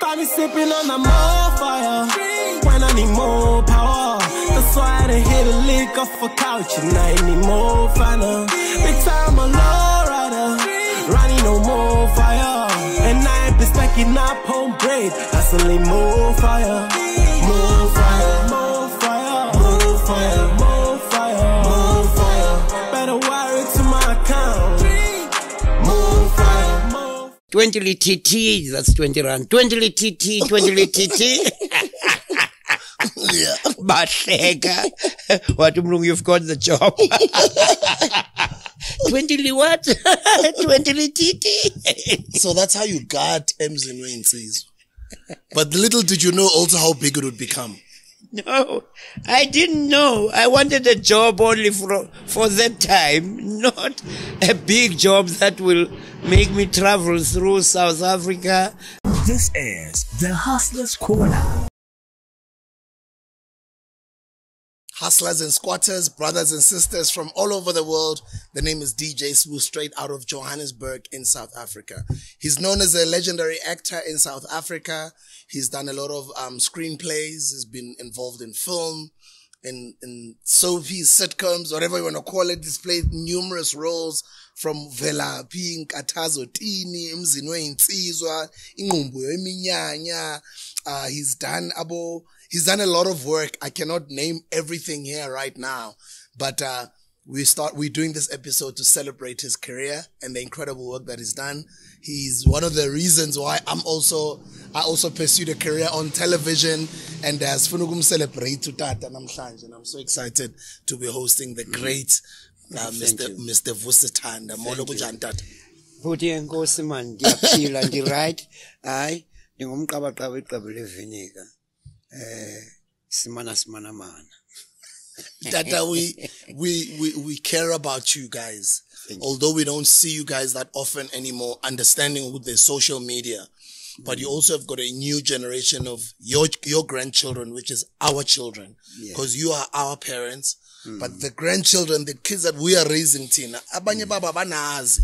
Got me sipping on the more fire. When I need more power. That's why I done hit a lick off a couch and I need more finer. Big time a low rider, running no more fire. And I ain't been stacking up home bread, hustling more fire, more fire, more fire, more fire, more fire, 20 littt that's 20 rand. 20 littt 20 littt bahleka. Wathi umlungu you've got the job. 20 li what? 20 littt So that's how you got Emzini Wezinsizwa. But little did you know also how big it would become. No. I didn't know. I wanted a job only for for that time not a big job that will make me travel through south africa. This is the Hustlers Corner. Hustlers and squatters, brothers and sisters from all over the world. The name is DJ Sbu, straight out of Johannesburg in South Africa. He's known as a legendary actor in South Africa. He's done a lot of um, screenplays. He's been involved in film, in, in soapies, sitcoms, whatever you want to call it. He's played numerous roles from Velaphi, Atazo Tini, Mzinwe Insizwa, Ingumbu Eminyanya. Uh, he's done abo, he's done a lot of work. I cannot name everything here right now, but, uh, we start, we're doing this episode to celebrate his career and the incredible work that he's done. He's one of the reasons why I'm also, I also pursued a career on television and as Funugum celebrate to Tata namhlanje. And I'm so excited to be hosting the great, uh, Mr. you. Mr. Vusi Thanda. Molo kunjani tata? futhi enkosi man ndiyaphila ndi-right hayi ndingumqabaqaba iqaba levinika eh simana simana mana Tata, we, we, we, we care about you guys. Although we don't see you guys that often anymore, understanding with the social media. But you also have got a new generation of your, your grandchildren, which is our children. Because you are our parents. But the grandchildren, the kids that we are raising, Tina, abanye baba banazi.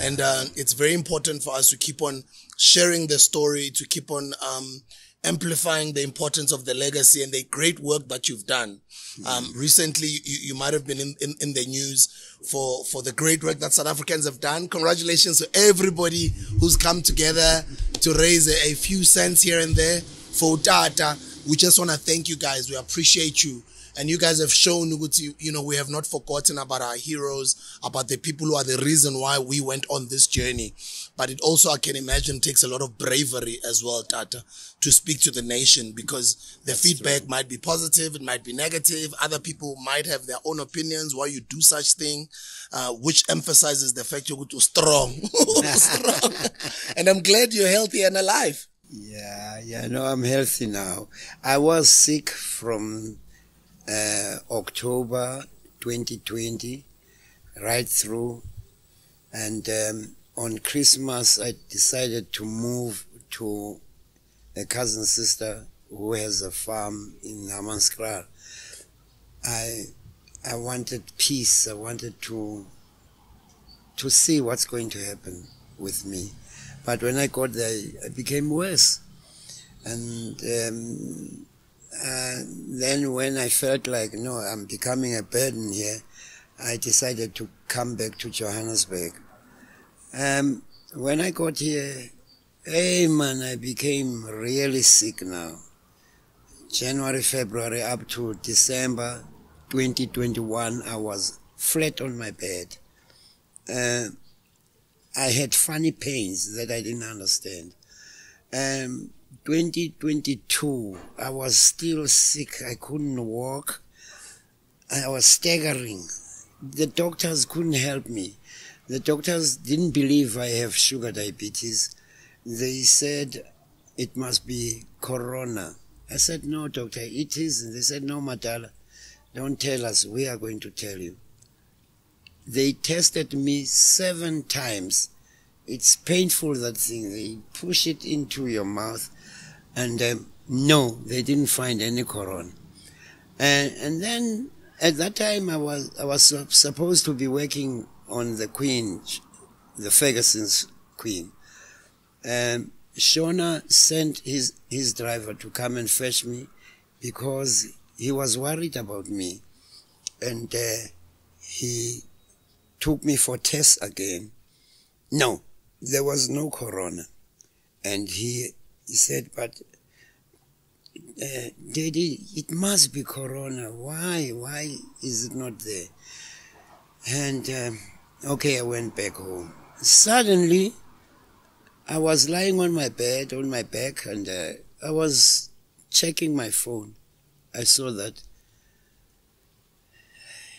And, uh, it's very important for us to keep on sharing the story, to keep on, um, amplifying the importance of the legacy and the great work that you've done. Um, recently, you, you might have been in, in, in the news for, for the great work that South Africans have done. Congratulations to everybody who's come together to raise a, a few cents here and there for Tata. We just want to thank you guys. We appreciate you. And you guys have shown, you know, we have not forgotten about our heroes, about the people who are the reason why we went on this journey. But it also, I can imagine, takes a lot of bravery as well, Tata, to speak to the nation because the feedback might be positive, it might be negative. Other people might have their own opinions why you do such thing, uh, which emphasizes the fact you're strong. strong. And I'm glad you're healthy and alive. Yeah, yeah, no, I'm healthy now. I was sick from uh, October 2020 right through. And um, on Christmas, I decided to move to a cousin sister who has a farm in Hammanskraal. I, I wanted peace. I wanted to, to see what's going to happen with me. But when I got there, I became worse. And um, uh, then when I felt like, no, I'm becoming a burden here, I decided to come back to Johannesburg. Um, when I got here, hey man, I became really sick now. January, February, up to December 2021, I was flat on my bed. Uh, I had funny pains that I didn't understand. Um, 2022, I was still sick. I couldn't walk. I was staggering. The doctors couldn't help me. The doctors didn't believe I have sugar diabetes. They said it must be corona. I said, no, doctor, it isn't. They said, no, Madala, don't tell us. We are going to tell you. They tested me seven times. It's painful, that thing. They push it into your mouth. And um, no, they didn't find any corona. And, and then at that time, I was, I was supposed to be working on the Queen, the Ferguson's Queen. Um, Shona sent his, his driver to come and fetch me because he was worried about me. And uh, he took me for tests again. No, there was no corona. And he, he said, but uh, Daddy, it must be corona. Why? Why is it not there? And um, okay, I went back home. Suddenly, I was lying on my bed, on my back, and uh, I was checking my phone. I saw that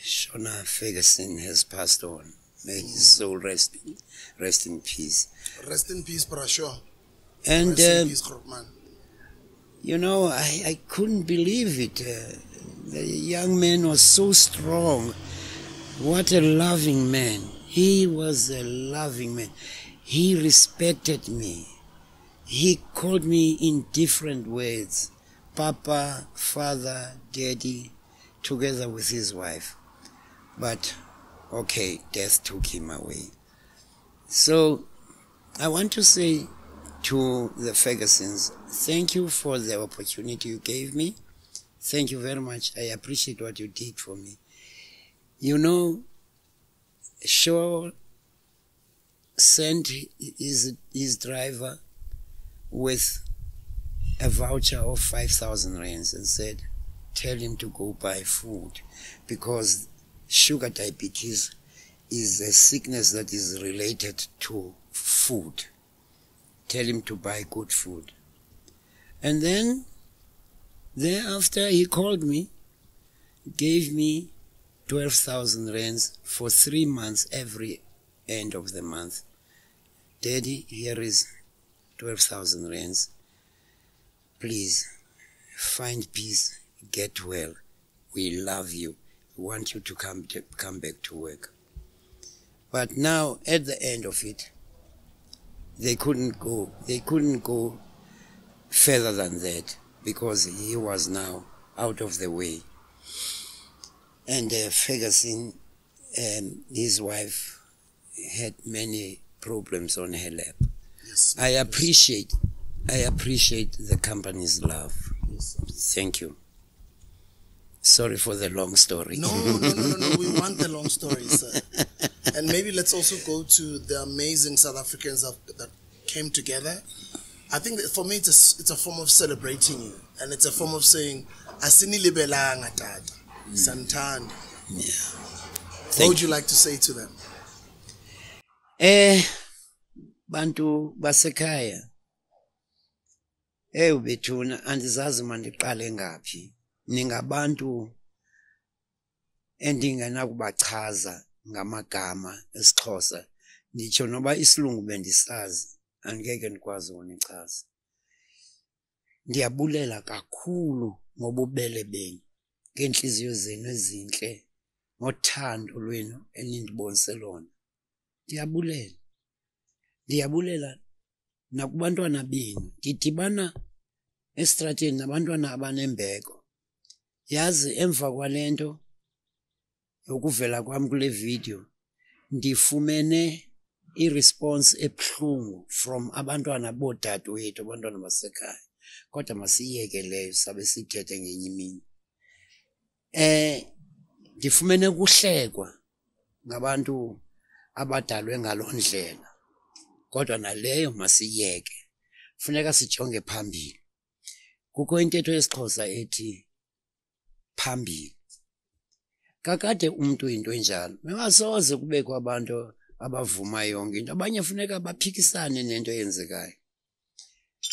Shona Ferguson has passed on. May his soul rest, rest in peace. Rest in peace, Parasho. And Rest in um, peace, you know, I, I couldn't believe it. Uh, the young man was so strong. What a loving man. He was a loving man. He respected me. He called me in different words Papa, Father, Daddy, together with his wife. But, okay, death took him away. So, I want to say to the Fergusons, thank you for the opportunity you gave me. Thank you very much. I appreciate what you did for me. You know, Shaw sent his, his driver with a voucher of 5,000 rands and said, tell him to go buy food because sugar diabetes is a sickness that is related to food. Tell him to buy good food. And then, thereafter, he called me, gave me 12,000 rands for three months every end of the month. Daddy, here is 12,000 rands. Please, find peace, get well. We love you. We want you to come, to come back to work. But now, at the end of it, they couldn't go. They couldn't go further than that because he was now out of the way. And uh, Ferguson, um, his wife, had many problems on her lap. Yes. I appreciate, I appreciate the company's love. yes. Thank you. Sorry for the long story. No, no, no, no, no. We want the long story, sir. And maybe let's also go to the amazing South Africans that, that came together. I think that for me, it's a, it's a form of celebrating you, and it's a form of saying, "Asinilibelanga tata, santanda." What Thank would you like to say to them? Eh, bantu basekhaya. Eh ubethuna andizazi mandiqale ngaphi. Ningabantu endingenakubachaza ngamagama esixhosa. Nditsho noba isilungu bendisazi angeke ndikwazi unichaza. Ndiyabulela kakhulu ngobubele benu, ngeentliziyo zenu ezintle, ngothando lwenu enindibonise lona. ndiyabulela. Ndiyabulela nakubantwana benu. Ndidibana esitrateni nabantwana abanembeko. Yazi emva kwale nto yokuvela kwam kule video ndifumene iresponse ebuhlungu from abantwana boodadewethu abantwana basekhaya. Kodwa masiyeke leyo sabe sithethe ngenye imini. Eh ndifumene ukuhlekwa ngabantu abadalwe ngaloo ndlela kodwa naleyo masiyeke funeka sijonge phambili. Kukho intetho yesixhosa ethi phambili. Kakade umntu into enjalo mengasoze kubekho abantu abavuma yonke into abanye funeka baphikisane nento eyenzekayo.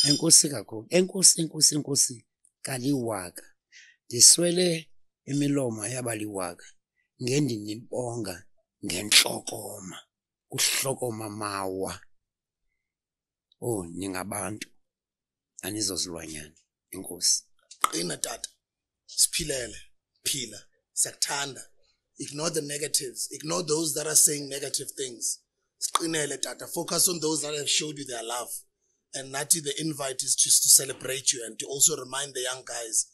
Enkosi kakhulu enkosi enkosi enkosi kaliwaka. Ndiswele imilomo yabaliwaka ngendinibonga ngentlokoma kuhlokoma mawa. Oh ningabantu anizozilwanyana inkosi. Qina tata. Siphilele phila. Siyakuthanda. Ignore the negatives. Ignore those that are saying negative things. Siqinele tata. Focus on those that have showed you their love. And nathi the invite is just to celebrate you and to also remind the young guys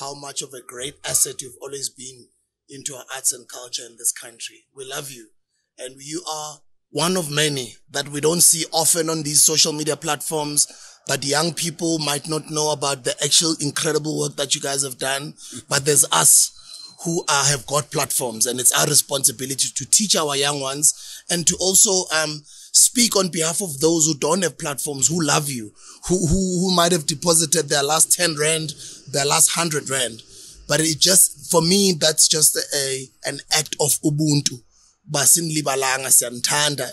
how much of a great asset you've always been into our arts and culture in this country we love you and you are one of many that we don't see often on these social media platforms but young people might not know about the actual incredible work that you guys have done. But there's us who are, have got platforms and it's our responsibility to teach our young ones and to also, um, speak on behalf of those who don't have platforms, who love you, who, who, who might have deposited their last 10 rand, their last 100 rand. But it just, for me, that's just a, an act of Ubuntu.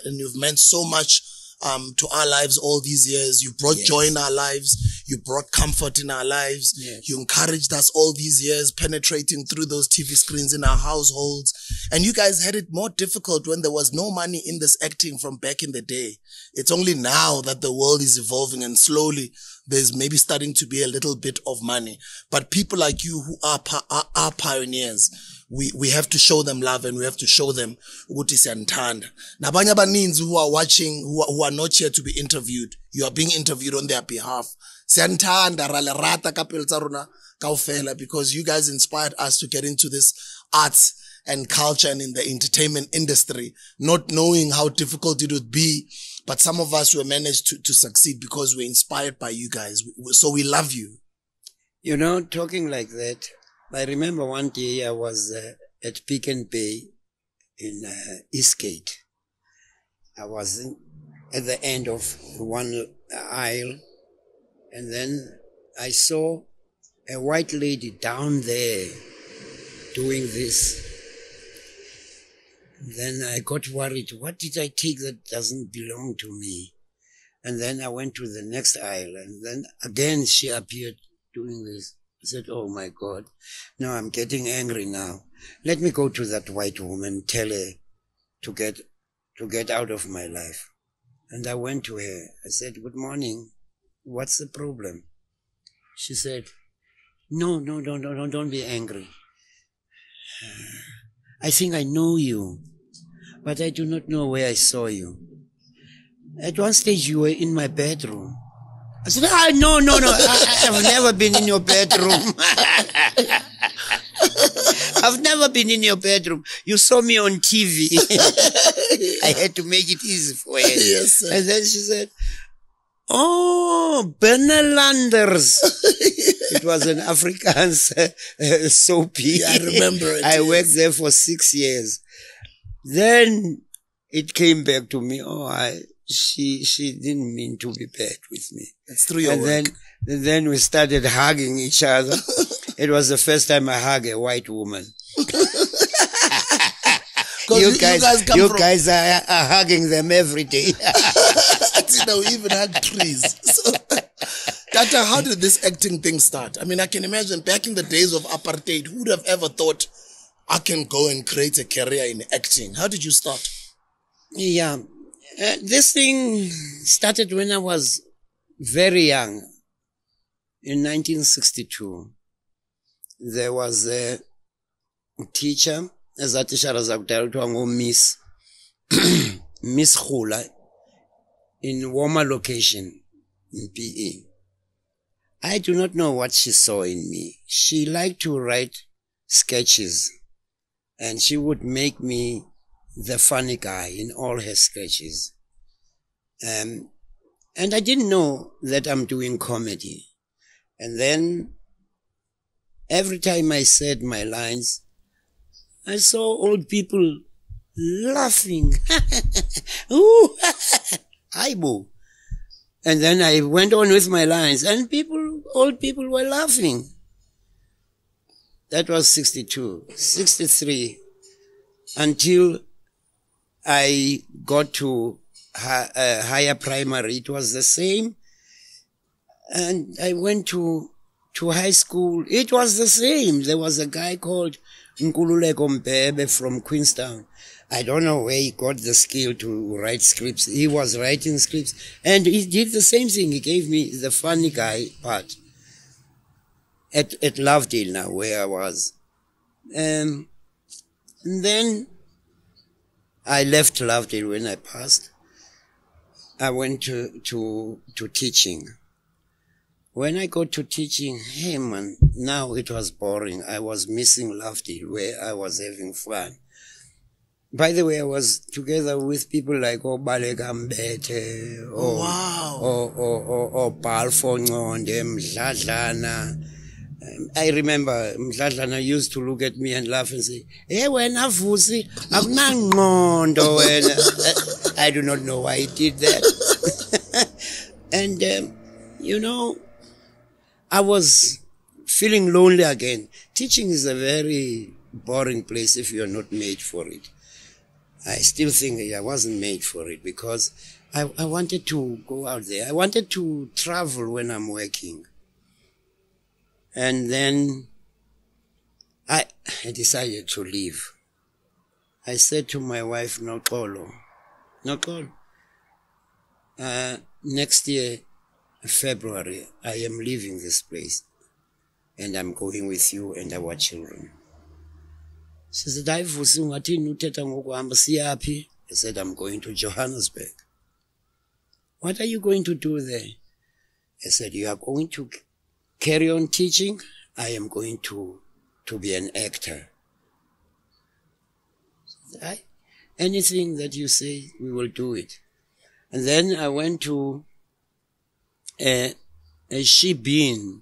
And you've meant so much um, to our lives all these years. You brought Yes. joy in our lives. You brought comfort in our lives. Yes. You encouraged us all these years, penetrating through those TV screens in our households. And you guys had it more difficult when there was no money in this acting from back in the day. It's only now that the world is evolving and slowly there's maybe starting to be a little bit of money. But people like you who are, are, are pioneers, we, we have to show them love and we have to show them ukuthi siyanithanda. Nabanye abaninzi who are watching, who are, who are not here to be interviewed, you are being interviewed on their behalf. Siyanithanda ra le rata ka pelo tsa rona kaofela because you guys inspired us to get into this arts and culture and in the entertainment industry, not knowing how difficult it would be. But some of us were managed to, to succeed because we're inspired by you guys. So we love you. You know, talking like that, I remember one day I was uh, at Pick Pay in uh, Eastgate. I was in, at the end of one aisle, and then I saw a white lady down there doing this. Then I got worried. What did I take that doesn't belong to me? And then I went to the next aisle, and then again she appeared doing this. I said, Oh my God. Now I'm getting angry now. Let me go to that white woman, tell her to get, to get out of my life. And I went to her. I said, Good morning. What's the problem? She said, No, no, no, no, no, don't be angry. I think I know you, but I do not know where I saw you. At one stage, you were in my bedroom. I said, ah, no, no, no. I, have never been in your bedroom. I've never been in your bedroom. You saw me on TV. I had to make it easy for her. Yes, sir. And then she said, Oh, Binnelanders. it was an Afrikaans uh, soapy. Yeah, I remember it, I worked there for six years. Then it came back to me. Oh, I, she, she didn't mean to be bad with me. It's through your and work. then, and then we started hugging each other. it was the first time I hugged a white woman. You guys, you guys you guys are, are hugging them every day. you know, even had trees. So, Tata, how did this acting thing start? I mean, I can imagine back in the days of apartheid, who would have ever thought I can go and create a career in acting? How did you start? Yeah. Uh, this thing started when I was very young. In 1962, there was a teacher, ezatishara zakudala kuthiwa ngo-miss, Miss Hula, in Walmer location in PE. I do not know what she saw in me. She liked to write sketches and she would make me the funny guy in all her sketches. Um, and I didn't know that I'm doing comedy. And then every time I said my lines, I saw old people laughing. Ooh, Aibo. And then I went on with my lines and people, old people were laughing. That was 62. 63. Until I got to uh, higher primary, it was the same. And I went to, to high school. It was the same. There was a guy called Nkululeko Mbebe from Queenstown. I don't know where he got the skill to write scripts. He was writing scripts and he did the same thing. He gave me the funny guy part at, at Lovedale now, where I was. Um, and then I left Lovedale when I passed. I went to, to, to teaching. When I got to teaching, hey man, now it was boring. I was missing Lovedale where I was having fun. By the way, I was together with people like Obaleka Mbete, or, Wow. or, or, or, or Balfo Ngonde, Mdladlana. I remember Mdladlana used to look at me and laugh and say, Hey, wena Vusi, wena. I do not know why he did that. and, um, you know, I was feeling lonely again. Teaching is a very boring place if you're not made for it. I still think I wasn't made for it because I, I wanted to go out there. I wanted to travel when I'm working. And then I, I decided to leave. I said to my wife, Nokolo, Nokolo, uh, next year, February, I am leaving this place and I'm going with you and our children. She said? I said, I'm going to Johannesburg. What are you going to do there? I said, you are going to carry on teaching. I am going to, to be an actor. I, anything that you say, we will do it. And then I went to a, a shebeen.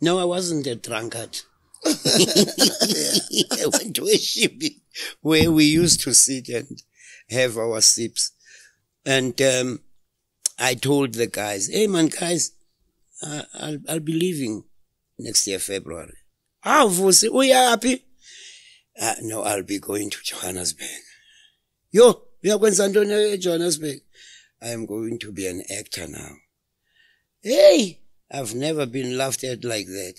No, I wasn't a drunkard. I went to a shebeen where we used to sit and have our sips. And um, I told the guys, hey man, guys, I'll, I'll be leaving next year, February. Ah, Vusi, uyaphi? Uh, no, I'll be going to Johannesburg. Yo, uyakwenza ntoni eJohannesburg? I am going to be an actor now. Hey, I've never been laughed at like that.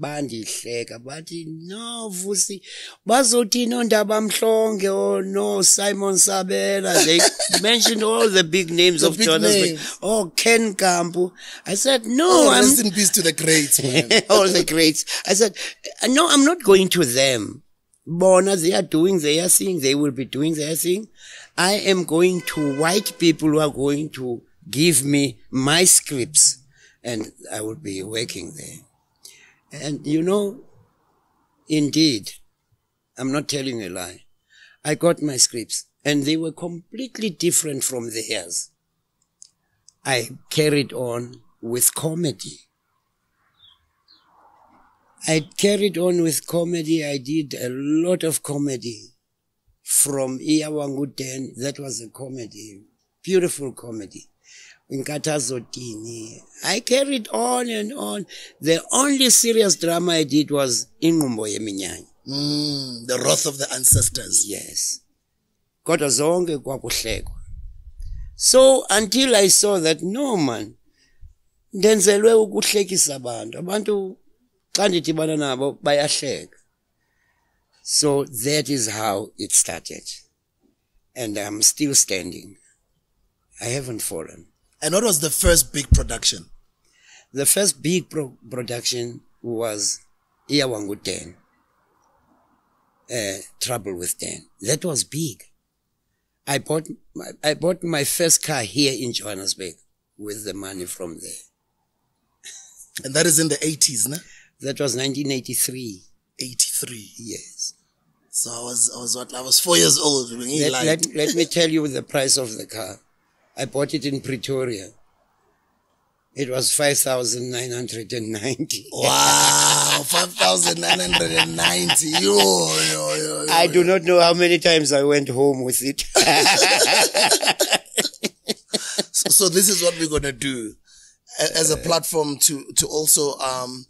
Bandihleka bathi no Vusi bazothi nondaba Mhlongo or no Simon Sabela they mentioned all the big names The of big Johannesburg. names. Oh Ken Gampu. I said no Oh, I'm rest in peace to the greats, man. all the greats. I said, no, I'm not going to them. Bona, they are doing their thing. They will be doing their thing. I am going to white people who are going to give me my scripts and I will be working there. And you know, indeed, I'm not telling a lie. I got my scripts and they were completely different from theirs. I carried on with comedy. I carried on with comedy. I did a lot of comedy from Iyawanguten. That was a comedy, beautiful comedy. Inkatazotini. I carried on and on. The only serious drama I did was Ingumbo Yeminyanya. Mm, the wrath of the ancestors. Yes. Kodwa zonke kwakuhlekwa. So until I saw that no man ndenzelwe ukuhlekisa abantu. Abantu xa ndidibana nabo bayahleka. So that is how it started. And I'm still standing. I haven't fallen. And what was the first big production? The first big pro- production was Iyawangu 10. Uh, Trouble with 10. That was big. I bought, my, I bought my first car here in Johannesburg with the money from there. And that is in the 80s, nah? That was 1983. 83. Yes. So I was, I was what? I was four years old when he Let, let, let me tell you the price of the car. I bought it in Pretoria. It was 5,990. Wow, 5,990. Yo, yo, yo, yo. I do not know how many times I went home with it. So, so this is what we're going to do as a platform to, to also, um,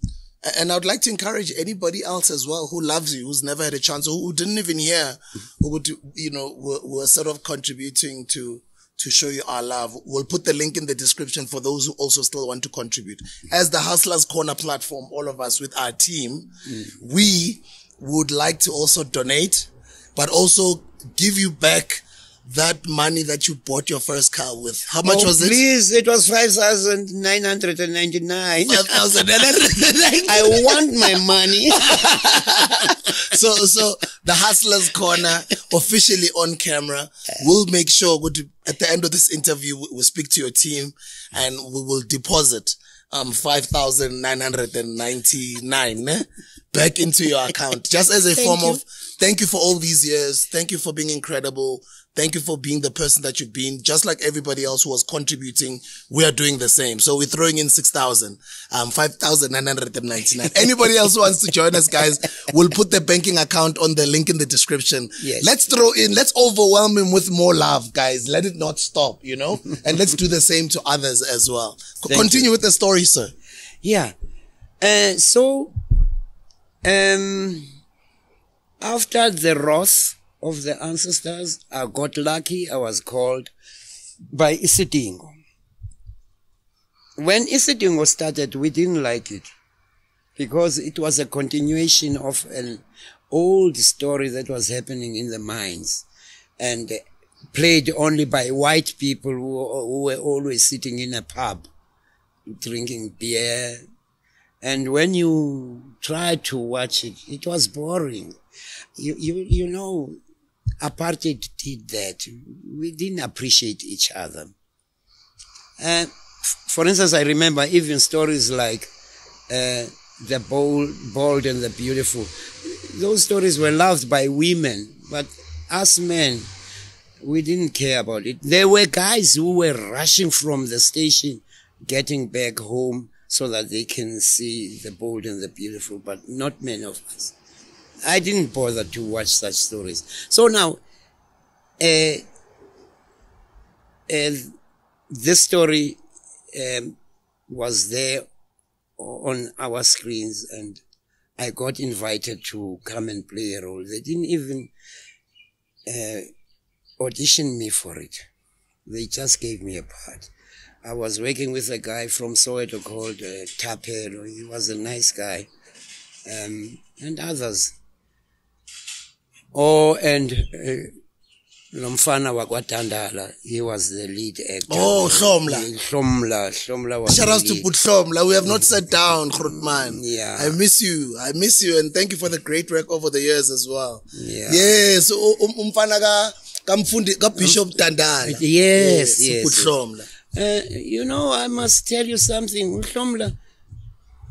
and I would like to encourage anybody else as well who loves you, who's never had a chance, or who didn't even hear, who would, you know, were, were sort of contributing to, to show you our love. We'll put the link in the description for those who also still want to contribute. As the Hustlers Corner platform, all of us with our team, mm. we would like to also donate, but also give you back that money that you bought your first car with. How much Oh, was it? Please, it was 5,999. 5,990. I want my money. so so the hustlers corner officially on camera we'll make sure at the end of this interview we- we'll speak to your team and we will deposit um 5999 eh, back into your account just as a form you. of thank you for all these years. Thank you for being incredible. Thank you for being the person that you've been. Just like everybody else who was contributing, we are doing the same. So we're throwing in 6,000, um, 5,999. Anybody else who wants to join us, guys, we'll put the banking account on the link in the description. Yes. Let's throw in, let's overwhelm him with more love, guys. Let it not stop, you know? and let's do the same to others as well. Thank Continue with the story, sir. Yeah. Uh, so, um, after the wrath of the ancestors, I got lucky. I was called by Isidingo. When Isidingo started, we didn't like it because it was a continuation of an old story that was happening in the mines and played only by white people who, who were always sitting in a pub drinking beer. And when you try to watch it, it was boring. You, you, you know, apartheid did that. We didn't appreciate each other. F- for instance, I remember even stories like uh, the bold, bold and the beautiful. Those stories were loved by women, but us men, we didn't care about it. There were guys who were rushing from the station, getting back home so that they can see the bold and the beautiful, but not many of us. I didn't bother to watch such stories. So now, uh, uh, this story um, was there on our screens and I got invited to come and play a role. They didn't even uh, audition me for it. They just gave me a part. I was working with a guy from Soweto called uh, Tapero. He was a nice guy. Um, and others. Oh, and uh, Lomfana Wakwatandala, he was the lead actor. Oh, Hlomla. Hlomla. Hlomla was Shout out to Put Butlomla. We have not sat down, Grootman. Yeah. I miss you. I miss you and thank you for the great work over the years as well. Yeah. Yes. um- Umfana ka kamfundi ka Bishop Dandala. Yes, yes. Butlomla. Uh, you know, I must tell you something. Uhlomla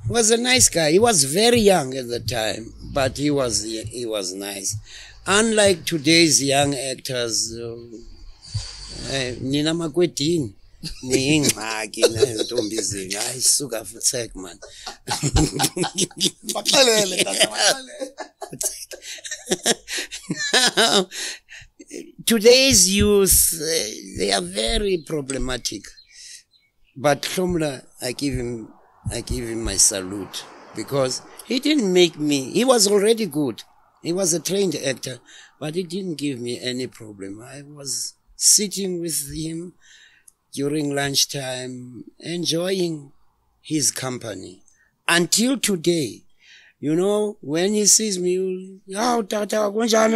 was a nice guy. He was very young at the time, but he was he was nice. Unlike today's young actors, uh, eh, nina makwedini niyingxaki nentombi zenu hayi suka futhek man Baxelele, tata, baxelele. today's youth, uh, they are very problematic. But Hlomla, I give him, I give him my salute because he didn't make me, he was already good. He was a trained actor, but he didn't give me any problem. I was sitting with him during lunchtime, enjoying his company until today. You know, when he sees me, oh, tata,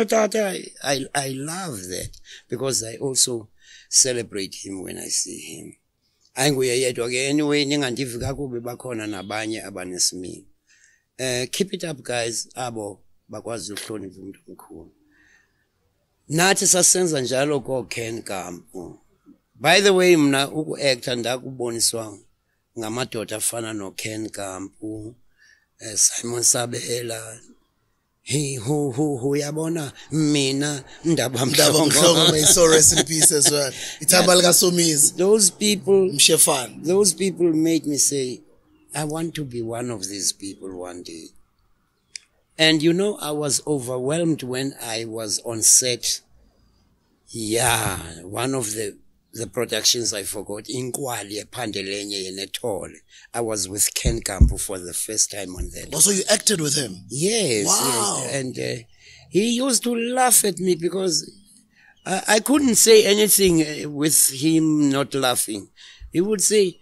tata, I, I love that because I also celebrate him when I see him. Ayinguye yedwa ke anyway ningandivi kakubi bakhona nabanye abanesimilo. Eh keep it up guys abo bakwazi ukuhlonipha umuntu omkhulu. Nathi sasenza njalo ko Ken Kampu. By the way mna ukuactor ndakuboniswa ngamadoda afana no Ken Kampu, Simon Sabela, hi hu hu hu yabona mina ndaba Mhlongo, may so rest in peace as well. Ithamba lika Somizi. Those people Mshefana. those people made me say, I want to be one of these people one day. And you know, I was overwhelmed when I was on set. Yeah, one of the the productions I forgot, Inkwali Pandelenye Yenetole. I was with Ken Gampu for the first time on that. Also, you acted with him. Yes, Wow. yes. And uh, he used to laugh at me because I, I couldn't say anything uh, with him not laughing. He would say,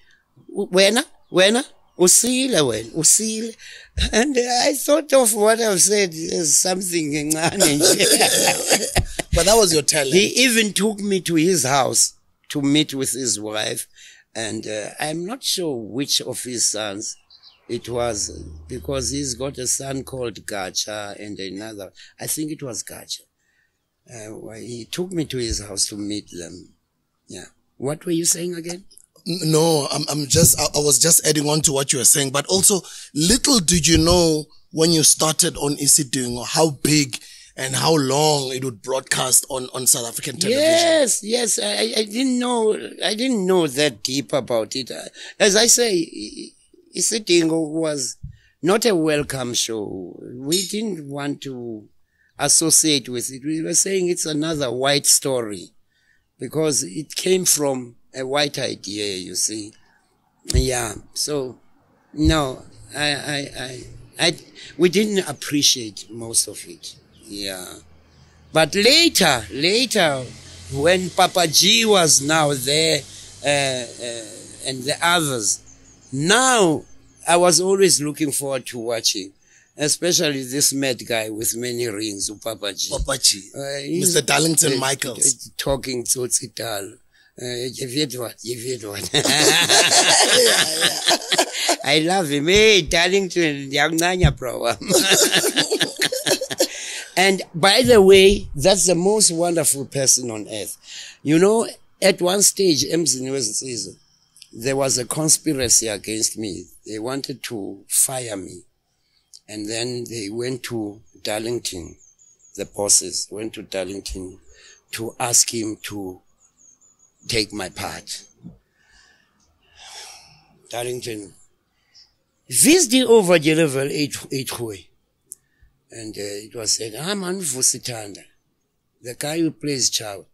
Wena, Wena, usile wena, usile. And uh, I thought of what I've said as something. But that was your talent. He even took me to his house to meet with his wife. And uh, I'm not sure which of his sons it was because he's got a son called Gacha and another. I think it was Gacha. Uh, he took me to his house to meet them. Yeah. What were you saying again? No, I'm, I'm just, I, I was just adding on to what you were saying, but also little did you know when you started on Isidingo, how big and how long it would broadcast on, on South African television. Yes, yes. I, I didn't know. I didn't know that deep about it. As I say, Isidingo was not a welcome show. We didn't want to associate with it. We were saying it's another white story because it came from a white idea, you see. Yeah. So, no, I, I, I, I, we didn't appreciate most of it. Yeah. But later, later, when Papa G was now there, uh, uh, and the others, now I was always looking forward to watching, especially this mad guy with many rings, Papa G. Papachi, Uh, Mr. Darlington uh, Michaels. uh, Talking to Tsital. Uh, you weet what, you weet what. I love him. Hey, Darlington, young Nanya, bro. and by the way, that's the most wonderful person on earth. You know, at one stage, season, there was a conspiracy against me. They wanted to fire me. And then they went to Darlington, the bosses went to Darlington to ask him to take my part. Darlington, vis die over level 8 8 gooi. And uh, it was said, ah man, Vusi Thanda. The guy who plays Chow.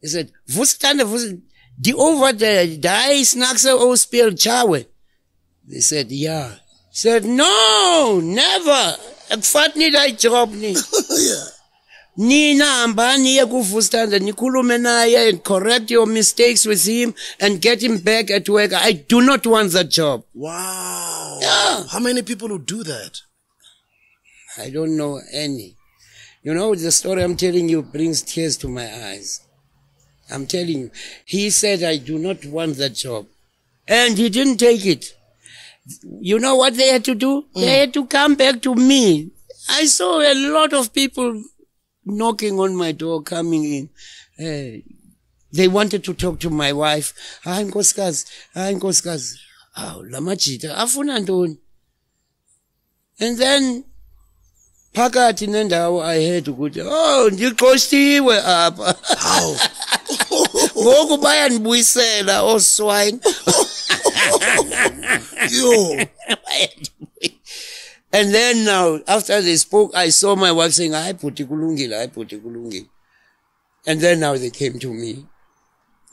He said, Vusi Thanda, Vusitanda, the over the, die snacks o speel Chow. They said, yeah. He said, no, never. Ek vat nie die job nie. Nina kuvustanda nikhulume naye and correct your mistakes with him and get him back at work. I do not want that job. Wow. Yeah. How many people would do that? I don't know any. You know, the story I'm telling you brings tears to my eyes. I'm telling you. He said, I do not want that job. And he didn't take it. You know what they had to do? They had to come back to me. I saw a lot of people knocking on my door, coming in. Eh, they wanted to talk to my wife. Hayi nkosikazi, hayi nkosikazi. Aw, lamajita afuna ntoni? And then phakathi nendawo I head ukuthi oh ndiqoshiwe apha. hawu Ngoku bayandibuyisela ooswine Yo. And then now, after they spoke, I saw my wife saying, hayi put kulungile, I put kulungile. And then now they came to me,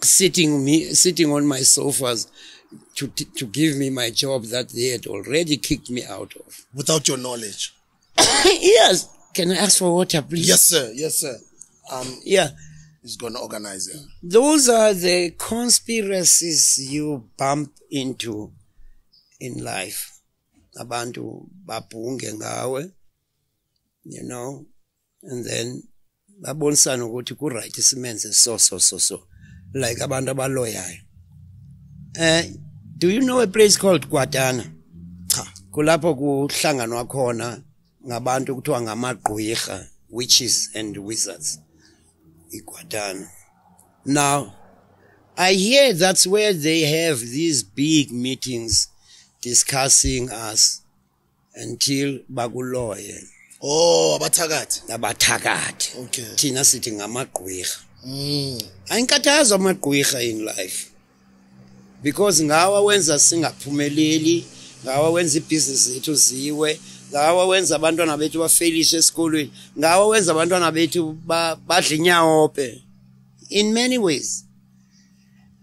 sitting me, sitting on my sofas to, to give me my job that they had already kicked me out of. Without your knowledge. yes. Can I ask for water, please? Yes, sir. Yes, sir. Um, Yeah. he's gonna organize it. Those are the conspiracies you bump into in life. Abantu babhunge ngawe, you know, and then babonisana ukuthi ku right simenze so so so so like abantu abaloyayo. Eh do you know a place called Guadana? Cha. Kulapho kuhlanganwa khona ngabantu kuthiwa ngamagqwirha witches and wizards. ikwatana Now, I hear that's where they have these big meetings discussing us until bakuloye Oh, abathakathi. abathakathi. Okay. Thina sithi ngamagqwirha. Mm. Ayinkathazwa amagqwirha in life. Because ngawa wenza singaphumeleli, ngawa wenza ibhizinisi zethu ziwe, ngawa wenza abantwana bethu bafelishe esikolweni, ngawa wenza abantwana bethu ba- badle inyawope. In many ways.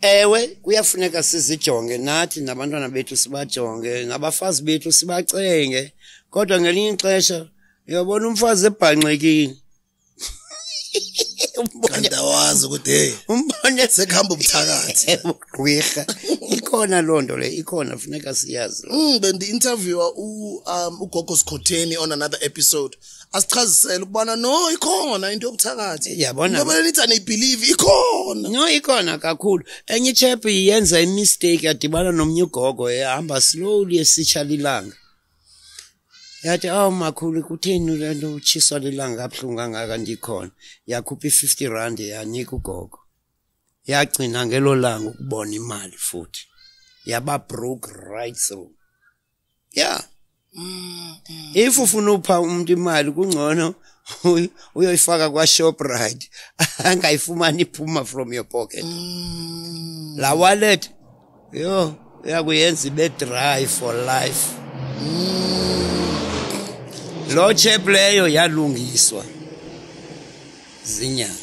Ewe kuyafuneka sizijonge nathi nabantwana bethu sibajonge, nabafazi bethu sibacenge. Kodwa ngelinye ixesha uyabona umfazi ebhanxekile. Umbone- Kanti awazi ukuthi hey, umbone sekuhamba ubuthakathi. gqwirha ikhona loo nto le ikhona funeka siyazi Mm, bendi-interviewer u um ugogo Skhotheni on another episode. Asichazisele ukubana no ikhona into yobuthakathi. Yabona. Ngoba nithi aniyibelieve ikhona. no ikhona kakhulu enye ichap yenza imistake yadibana nomnye ugogo ehamba slowly esitsha lilanga yathi awu makhulu kutheni le nto utshiswa lilanga kabuhlungu kangaka ndikhona? Yakhupha i-fifty rand yanika ugogo. Yagcina ngelo langa ukubona imali futhi. Yaba broke right through. Yeah if ufuna upha umuntu imali kungcono uy- uyoyifaka kwa Shoprite angayifumani iphuma from your pocket. Mm. la wallet yo uyakuyenza ibe dry for life lo chap leyo yalungiswa zinyanga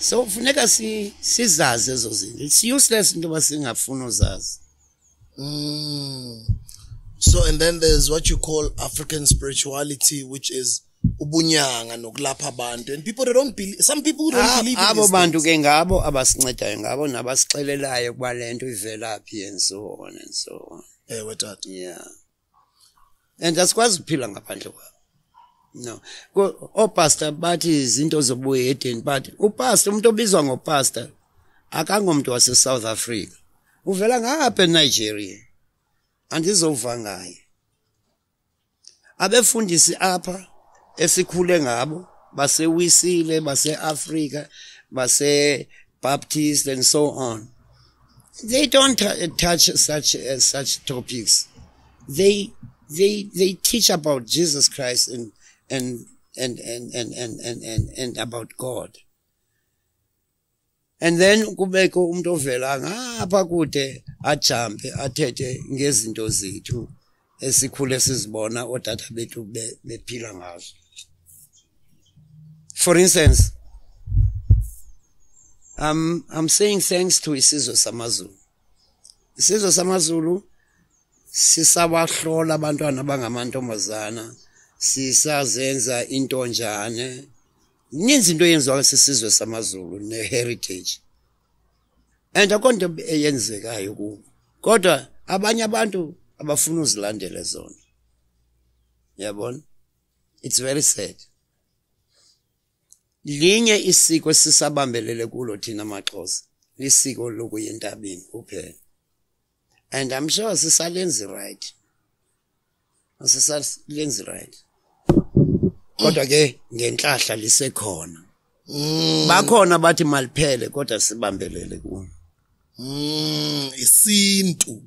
so funeka si sizazi ezo zinto it's useless into basingafuna uzazi Mm. So and then there's what you call African spirituality, which is ubunyanga nokulapha abantu. And people they don't believe. Some people don't Ah, believe in abo these bantu things. ke ngabo abasincedayo ngabo nabasixelelayo kuba lento ivelaphi and so on and so on Ewe tata. yeah and asikwazi ukuphila ngaphandle kwabo no. Go oh pastor, oopastor bathi izinto zobuhedeni but upastor umuntu obizwa ngopastor akangomuntu wase-south africa. Uvela ngapha enigeria. Andizova ngaye. Abefundisi apha esikhule ngabo basewisile base-afrika base-baptist and so on. They don't touch such uh, such topics. They they they teach about jesus christ and and and and and and and, and, and about god. And then kubekho umuntu ovela ngapha kude ajampe athethe ngezinto zethu esikhule sizibona otata bethu be- bephila ngazo. For instance I'm I'm saying thanks to isizwe samazulu. Isizwe samazulu sisabahlola abantwana abangamantombazana sisazenza intonjane ininzi into eyenziwa sisizwe samazulu ne-heritage. And akho nto eyenzekayo kubo. Kodwa abanye abantu abafuna uzilandele zona. Yabona? It's very sad. Linye isiko esisabambelele kulo thina maxhosa lisiko lokuya entabeni kuphela. And i'm sure sisalenzi right. Asisalenzi right. Kodwa ke ngenhlahla lisekhona Mm. bakhona bathi maliphele kodwa sibambelele kuwo Mm. Isintu.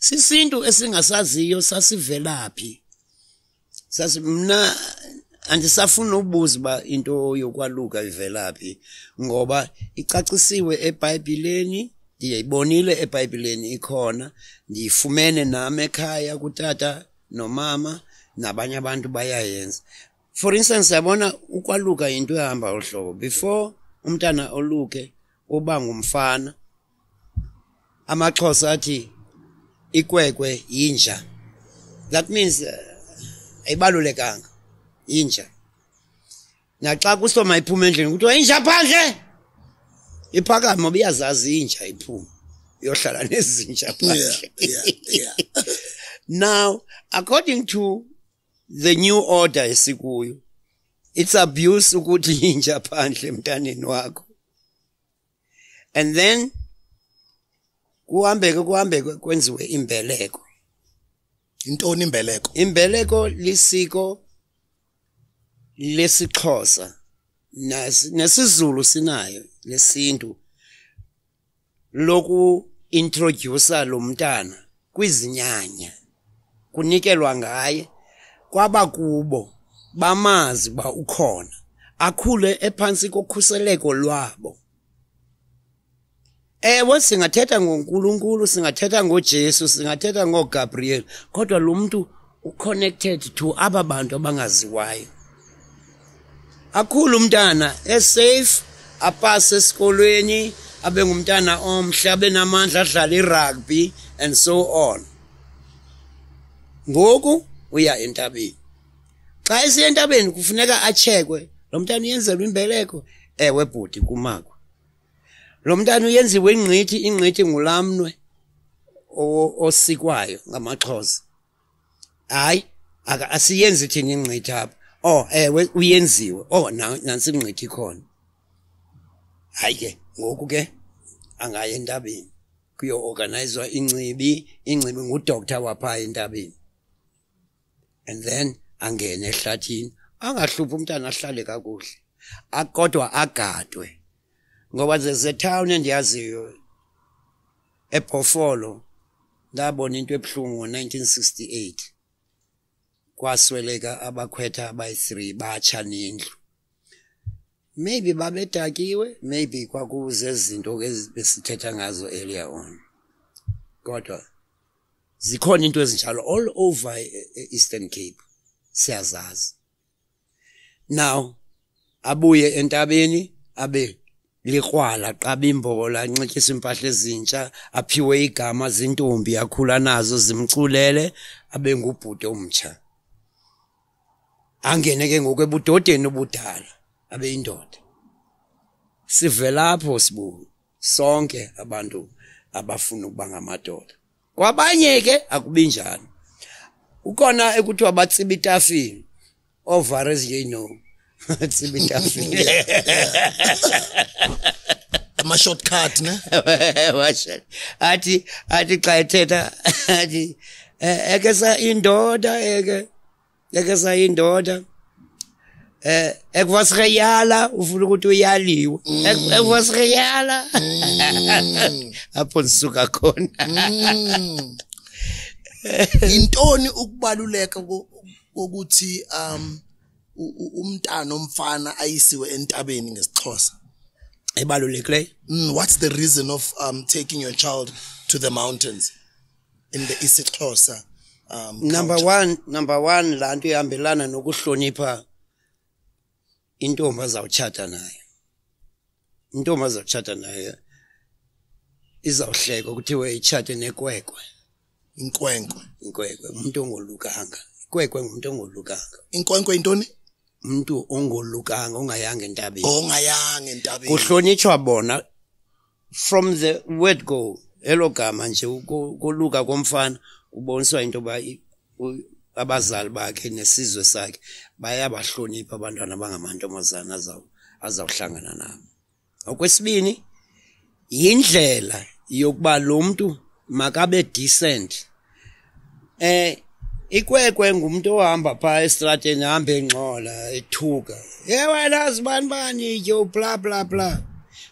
sisintu esingasaziyo sasivelaphi sasi mna andisafuna ubuza uba into yokwaluka ivelaphi ngoba icacisiwe ebhayibhileni ndiyayibonile ebhayibhileni ikhona ndiyifumene nami ekhaya kutata nomama nabanye abantu bayayenza for instance yabona ukwaluka yinto ehamba uhlobo before umntana oluke uba ngumfana amaxhosa athi ikwekwe yinja that means uh, ayibalulekanga yinja naxa kusoma iphuma endlini kuthiwa inja phandle iphakame oba iyazazi inja iphuma iyohlala nezinja Yeah. phandle Yeah. Yeah. now according to the new order esikuyo. It's abuse ukuthi inja phandle emntaneni wakho. And then kuhambeke kuhambeke kwenziwe imbeleko. Intoni imbeleko? imbeleko lisiko lesixhosa nesizulu sinayo lesintu loku introduce lo mntana kwizinyanya kunikelwa ngaye. Kwaba kubo bamazi ba ukhona akhule ephansi kokhuseleko lwabo. Ewe singathetha ngoNkulunkulu singathetha ngoJesu singathetha ngoGabriel kodwa lo muntu uconnected to aba bantu abangaziwayo. Akhulu umntana esafe apase esikolweni abe ngumntana omhle abe namandla adlala irugby and so on. Ngoku uya entabeni. Xa esiya entabeni kufuneka atshekwe. Lo mntana uyenzelwa imbeleko. Ewe bhuti kumakho lo mntana uyenziwe ingqithi ingqithi ngulamnwe osikwayo ngamaxhosa. Hayi asiyenzi thina ingqithi apha. Oh ewe uyenziwe. Oh nantsi ingqithi khona. Hayi ke ngoku ke angaya entabeni kuyo-organizwa incibi incibi ngudoktar waphaa entabeni and then angene ehlathini angahluphi umntana ahlale kakuhle A- kodwa agadwe. Ngoba there's a town endiyaziyo eBhofolo ndabona into ebuhlungu ngo1968 kwasweleka abakhwetha abayi-3 batsha nendlu. Maybe babedakiwe maybe kwakuze izinto ezibesithetha ngazo earlier on. Kodwa zikhona into ezinjalo all over e- e- Eastern Cape. Siyazazi. Now abuye entabeni abe likrwala qaba imbola anxityisa impahla ezintsha aphiwe igama zintombi akhula nazo zimculele abe ngubhuti omtsha. Angene ke ngokwebudodeni obudala abe indoda sivela lapho sibu sonke abantu abafuna ukuba ngamadoda. kwabanye ke akubinjani ukhona ekuthiwa batsiba itafile ovar ezinje ino batsiba itafile ama-shortcut ne? Athi athi xa ethetha athi eh, eke sayindoda eke eke sayindoda eh ekuvasreyala ufuna ukuthi uyaliwe. Ekuvasreyala apho nisuka khona. Intoni ukubaluleka kokuthi um umntana omfana ayisiwe entabeni ngesixhosa? Ebalulekileyo. Mm, what's the reason of um taking your child to the mountains in the isixhosa um number? 1 number 1 lanto ihambelana nokuhlonipha intombi azawutshata naye. Intombi azawutshata naye izawuhleka kuthiwe itshate nekwekwe. Inkwenkwe inkwenkwe umntu ongolukanga. Ikwekwe ngumntu ongolukanga. Inkwenkwe intoni umuntu ongolukanga ongayanga entabeni. Ongayanga entabeni. Kuhlonitshwa bona from the word go elo gama nje koluka ukoluka komfana kuboniswa into yoba abazali bakhe nesizwe sakhe bayabahlonipha abantwana abangamantombazana azaw- azawuhlangana nabo. Okwesibini yindlela yokuba lo mntu makabe decent. Eh ikwekwe ngumntu ohamba phaa estrateni ahambe engxola ethuka. Ye wena zibani bani ityo bla bla bla.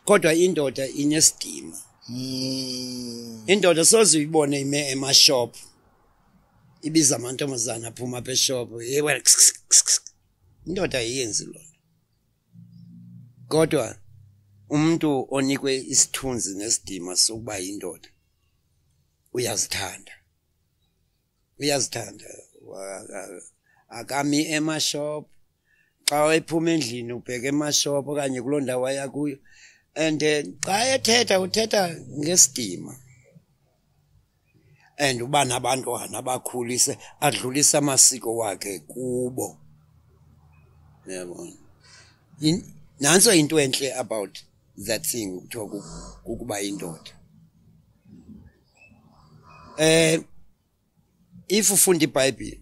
Kodwa indoda inesidima. Mm, indoda soze uyibone ime ibiza amantombazana aphuma apha eshop ye wena ks- ks- ks- ks. indoda ayiyenzi loo nto. Kodwa umuntu onikwe isithunzi nesidima sokuba yindoda uyazithanda. Uyazithanda. Akami emashop xa ephuma endlini ubheka emashop okanye kuloo ndawo aya kuyo. And eh, xa ethetha uthetha ngesidima. And uba nabantwana bakhulise adlulise amasiko wakhe kubo. Yabona nanso into enhle about that thing kuthiwa ku- kukuba indoda eh if ufunda iBhayibheli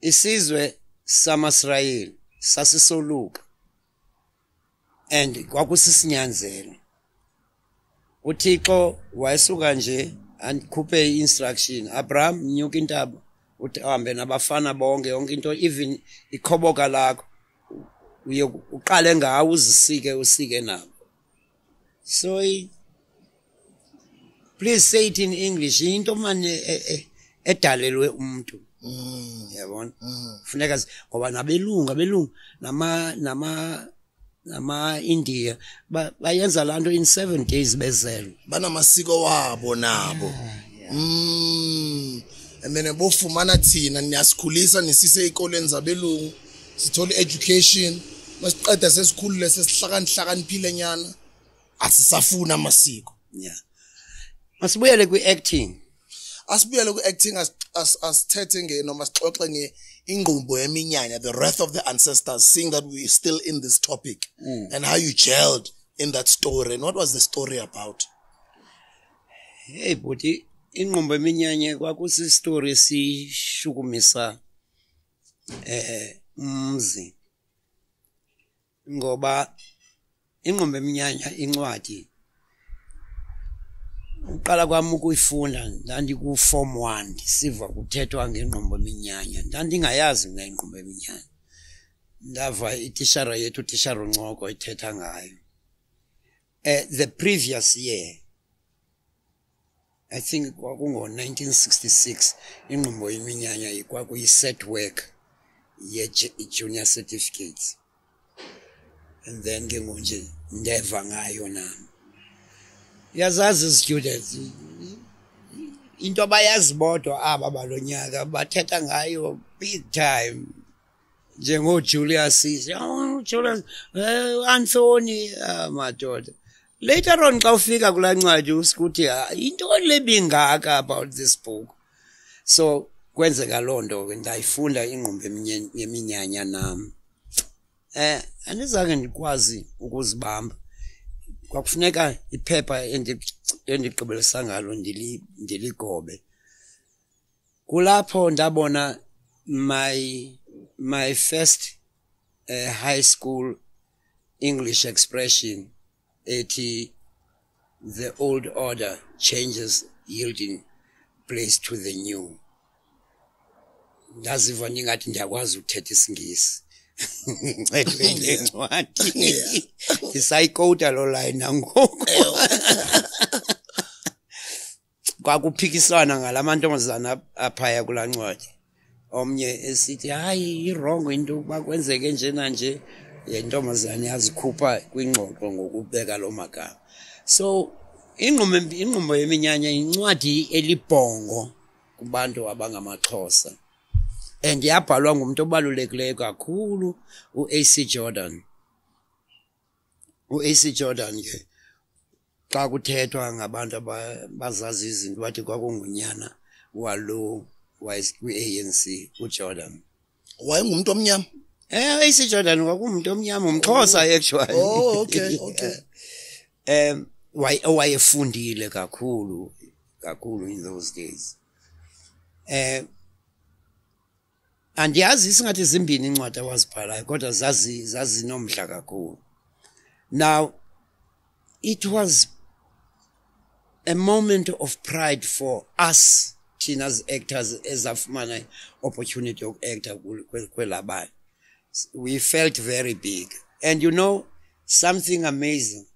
isizwe samaSrayeli sasisoluka and kwakusisinyanzelo. uThixo wayesuka nje andikhuphe i-instruction. Abraham nyuka intaba. Uthi ahambe nabafana bonke yonke into even ikhoboka lakho uye uqale ngawo uzisike usike nabo. So please say it in english. Into manje e- e- edalelwe umuntu yabona? Funeka zi- ngoba nabelungu abelungu nama nama nama-indiya bayenza laa nto in seven days bezelwe. Banamasiko wabo nabo. Ah, mm. And then bofumana thina niyasikhulisa nisise ey'kolweni zabelungu sithole i-education masiqeda sesikhulule sesihlakanihlakaniphile nyana asisafuna amasiko. Yeah. Masibuyele kwi-acting. Asibuyele kwi-acting asithethe nge noma sixoxe ingqumbo yeminyanya the wrath of the ancestors seeing that we're still in this topic and how you gelled in that story and what was the story about? Hey buti inqombo eminyanye kwakusi story sishukumisa eh umzi. Ngoba inqombo eminyanya incwadi. Uqala kwami ukuyifunda ndandi ku form 1 ndisiva kuthethwa ngengqombo eminyanya. Ndandingayazi mina ingqombo eminyanya. Ndava itishara yethu utishara uncoko ithetha ngayo. Eh the previous year i think kwakungo-1966 ingqumbo yeminyanya kwakuyi-set work ye-junior certificates. And then ke ngonje ndeva ngayo nami. Yazazi students into abayazi bodwa aba balonyaka bathetha ngayo big time. Njengojulius caesar oh julius eh, anthony ah, madoda. Later on xa ufika kulaa ncwadi usikuthi into lebingaka about this book? So kwenzeka loo nto ke ndayifunda ingqumbo yeminyanya nam. Eh andizange ndikwazi ukuzibamba. Kwakufuneka iphepha endigqibelisa ngalo ndiligobe. Kulapho ndabona my my first uh, high school english expression ethi the old order changes yielding place to the new. Ndaziva ndingathi ndiyakwazi ukuthetha isingisi ncwadi ndisayikowuta lo line nangoku kwakuphikiswana ngala mantombazana aphaya kulaa ncwadi. Omnye esithi hayi irongo into ukuba kwenzeke nje nanje. Yentombazane yazikhupha kwingxoxo ngokubeka loo magama. So ingqumbo yeminyanya yincwadi elibhongo kubantu abangamaxhosa and yabhalwa ngumuntu obalulekileyo kakhulu u-AC Jordan. u-AC Jordan ke xa kuthethwa ngabantu abazazi izinto bathi kwakungunyana walo kwi-ANC uJordan. Wayengumuntu omnyama? Eh AC Jordan kwakumuntu omnyama umxhosa actually. Oh okay okay. Um wayefundile kakhulu kakhulu in those days. Eh andiyazi singathi zimbini iincwadi awazibhalayo kodwa zazi zazinomdla kakhulu. Now it was a moment of pride for us thina as actors ezafumana opportunity yokuacta kwelabanye we felt very big. And you know something amazing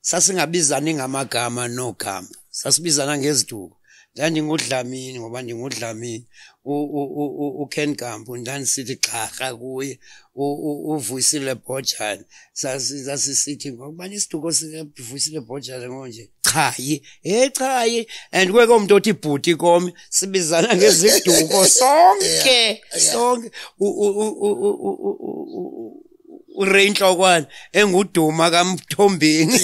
sasingabizani ngamagama nogama sasibizana ngeziduko ndandingudlamini ngoba ndingudlamini uken gampu ndandisithi xharha kuye uvuyisile bhojane sasisithi ngokubani isiduko sikavuyisile bhojane ngonje chayi he chayi and kweke mntu othi ibhuti komi sibizana ngeziduko sonke sonke ure inhlokwane enguduma kamthombeni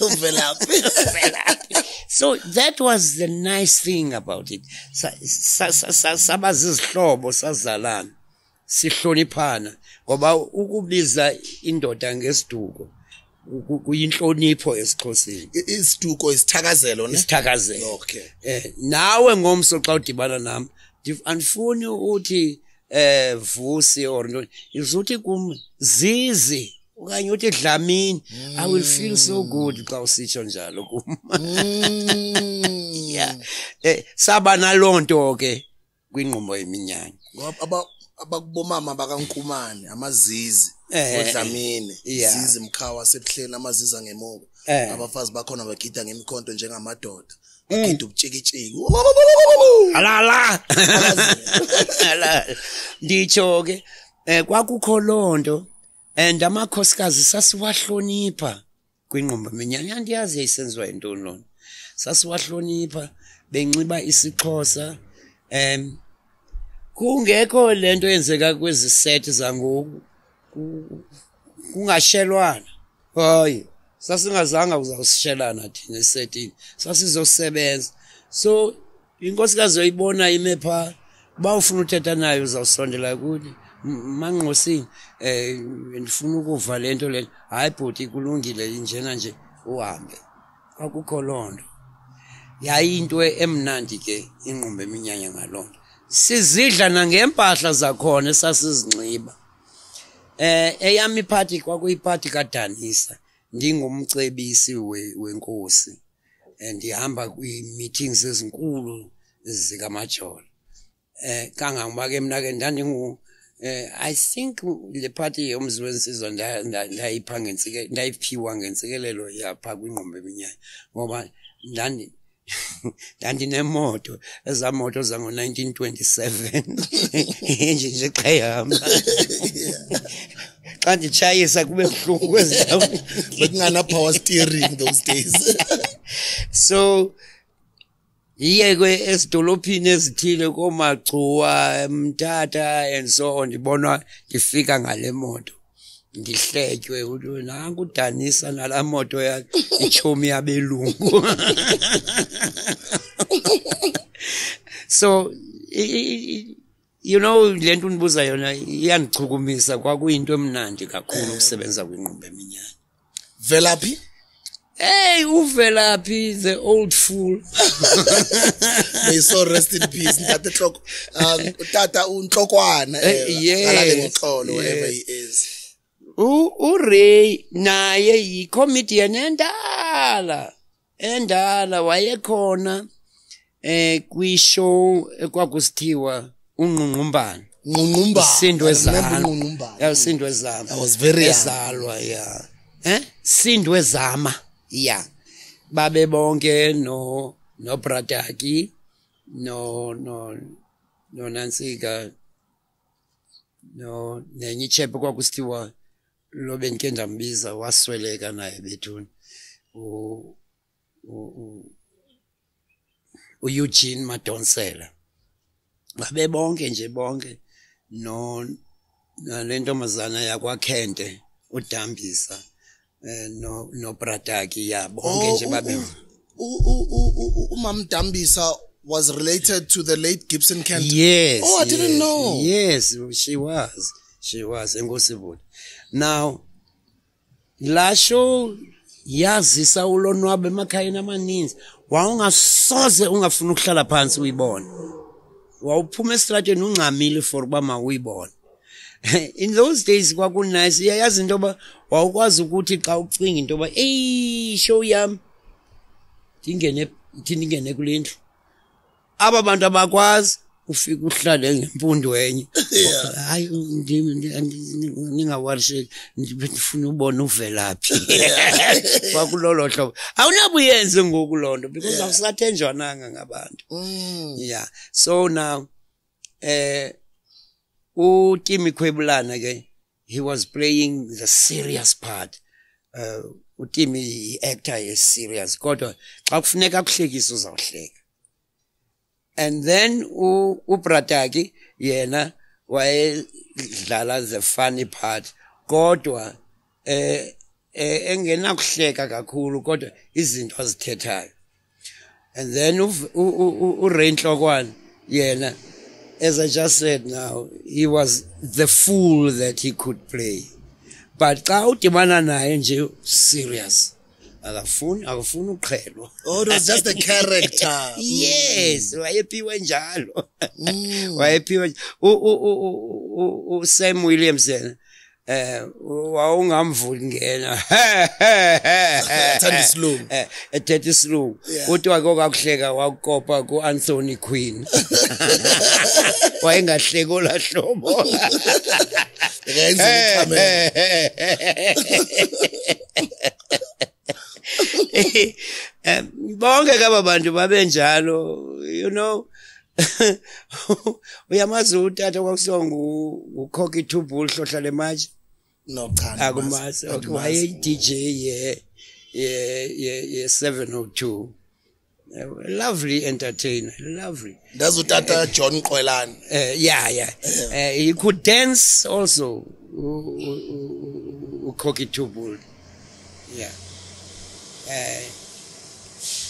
uvelaphi so that was the nice thing about it. Saba zizihlobo sazalana sihloniphana ngoba ukubiza indoda ngesiduko kuyinhlonipho esixhoseni. Isiduko isithakazelo ne? Isithakazelo. Okay. Eh nawe ngomso xa udibana nami andifuni uthi eh vusi or ntoni izuthi kum zizi okanye uthi dlamini mm. i will feel so good xa usitsho njalo kum. Mm. yeah. Eh saba nalonto ke kwingqomo yeminyanya. Aba abakubomama bakankumane amazizi Eh, odlamini yeah. zizi mkhawa sebuhleni amaziza ngemuva Eh. abafazi bakhona bagida ngemikhonto njengamadoda bagida ubutshikitshiki alala alala nditsho ke eh kwakukho lonto and amakhosikazi sasiwahlonipha. Kwingqondo minyanya andiyazi yayisenziwa yintoni lona. Sasiwahlonipha benxiba isixhosa em kungekho lento yenzeka kwezi set zangoku ku- kungashelwana. Hayi sasingazanga uzawusishelana thina esetini sasizosebenza. So inkosikazi yoyibona ime phaa uba ufuna uthetha nayo uzawusondela kuthi "M- manqosini um ndifuna ukuva le nto le. Hayi bhuti kulungile njena nje uhambe. Akukho loo nto. Yayinto emnandi ke ingqumbo eminyanya ngaloo nto. Sizidla nangempahla zakhona esasizinxiba. Eh eyami iphathi kwakuyiphathi kaDanisa ndingumcebisi we- wenkosi. Eh, ndihamba kwi-meetings ezinkulu zikamajola eh kangangoba ke mina ke ndandingu eh Uh, i think le party nda- nda- ndayipha ngentsike ndayiphiwa ngentsikelelo yapha kwingqondo eminyanya ngoba ndandi ndandinemoto ezaa moto zango-1927 nje nje xa ihamba. Xa nditshayisa kube buhlungu kwezi ndawo bekungana-power steering those days. So iye ke ezidolophini ezithile koomagcuwa emtata and so on ndibona ndifika ngale moto. Ndihletywe uthi nanku udanisa nalaa moto yakhe itshomi yabelungu. So i- i- i- you know le nto undibuza yona iyandichukumisa kwakuyinto emnandi kakhulu ukusebenza kwinqumba eminyanya velaphi? Hey uvelaphi the old fool? May so rest in peace ntate hloko um utata unhlokwana Eh, eh, alale ngoxolo wherever he is. U- uray naye yicomedian endala endala wayekhona eh kwishow ekwakusithiwa ungqungqumbana nqunqumbana sindwe zama Nqunqumbana. ya sindwe zama I was very ezalwa ya eh? Sindwe zama ya. Babe bonke no no Bradaki no no no Nansika no nenye ichephe kwakusithiwa lo bendike ndambiza wasweleka naye bethuni. uEugene Madonsela babe bonke nje bonke no nale ntombazana yakwakhente udambisa no no Bradaki ya bonke Oh, nje babe u- u- u- u- u- u- umam Dambisa was related to the late Gibson Kent Yes. Oh, I didn't yes, know. Yes, she was. She was enkosibuni. Now la show yazisa ulonwabo emakhayeni amaninzi. Wawungasoze ungafuna ukuhlala phansi uyibone. Wawuphuma estrateni ungcamile for uba mawuyibone. In those days kwakunice iyayazi into yoba wawukwazi ukuthi xa ucinga into yoba eyi show yam ndingene ndithi ndingene kule ndlu. Aba bantu abakwazi ufika uhlale ngemfundo enye. Hayi ningawarisheki ndifuna ubona uvelaphi. Kwakulolo hlobo. Awunabuyenze ngoku loo nto because awusathenjwananga ngabantu. Yeah. So now eh uTimi Khwebulana ke he was playing the serious part. Uh uTimi i-actor ye serious kodwa xa kufuneka kuhlekisa uzawuhleka. And then ubrataki yena wayedlala the funny part kodwa eh eh, engenakuhleka kakhulu kodwa izinto azithethayo. And then u- u- u- uRay Nhlokwane yena as i just said now he was the fool that he could play. But xa udibana naye nje serious. Akafuni akufuni uqhelwa. Oh, it was just a character. yes wayephiwe njalo. Wayephiwe u- u- u- u- u- u- Sam Williams yena eh wawungamvuli ngena. Athanda isilungu eh, eh ethethe isilungu uthi wake okakuhleka wakukopa ku Anthony Queen wayengahleko lahlobo ngenze eh, ikhamera eh, eh bonke kababantu babenjalo you know. Uyamazi utata kwakusongu ukhokha ithubu uhlohla lemaji No, cha. akumazi andimazi. waye DJ ye ye ye ye 702 Eh, lovely entertainer lovely. That's what utata John Qwelane. uh, yeah yeah. Uh, he could dance also. Thubhulu yeah. Eh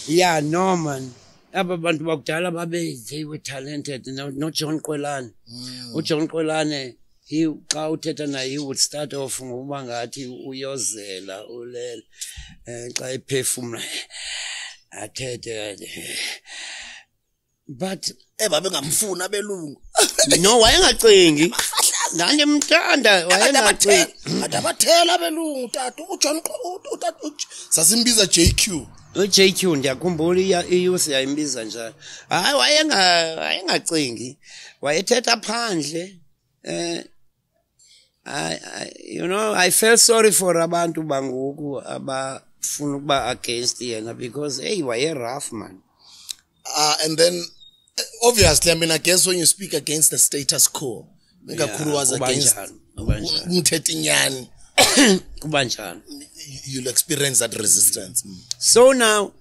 yeah no man aba bantu bakudala babe they were talented. No, no John Qwelane uJohn Qwelane he xa uthetha naye he would start off ngokuba ngathi uyozela ulele. Um xa iphefumla athethe but eba bengamfuna abelungu. no wayengacingi. Ndandimthanda wayengacingi. Adabathela abelungu tata. uJohn sasimbiza j q. uJ- sasimbiza JQ. uJQ ndiyakhumbula iya- iyouth yayimbiza njalo. Hayi wayenga wayengacingi. Wayethetha phandle eh I, I you know I felt sorry for abantu bangoku abafuna ukuba against yena because hey wayerough man? Uh, and then obviously i mean i guess when you speak against the status quo ikakhulu was kuba against inyani kuba njani? you'll experience that resistance. Mm. so now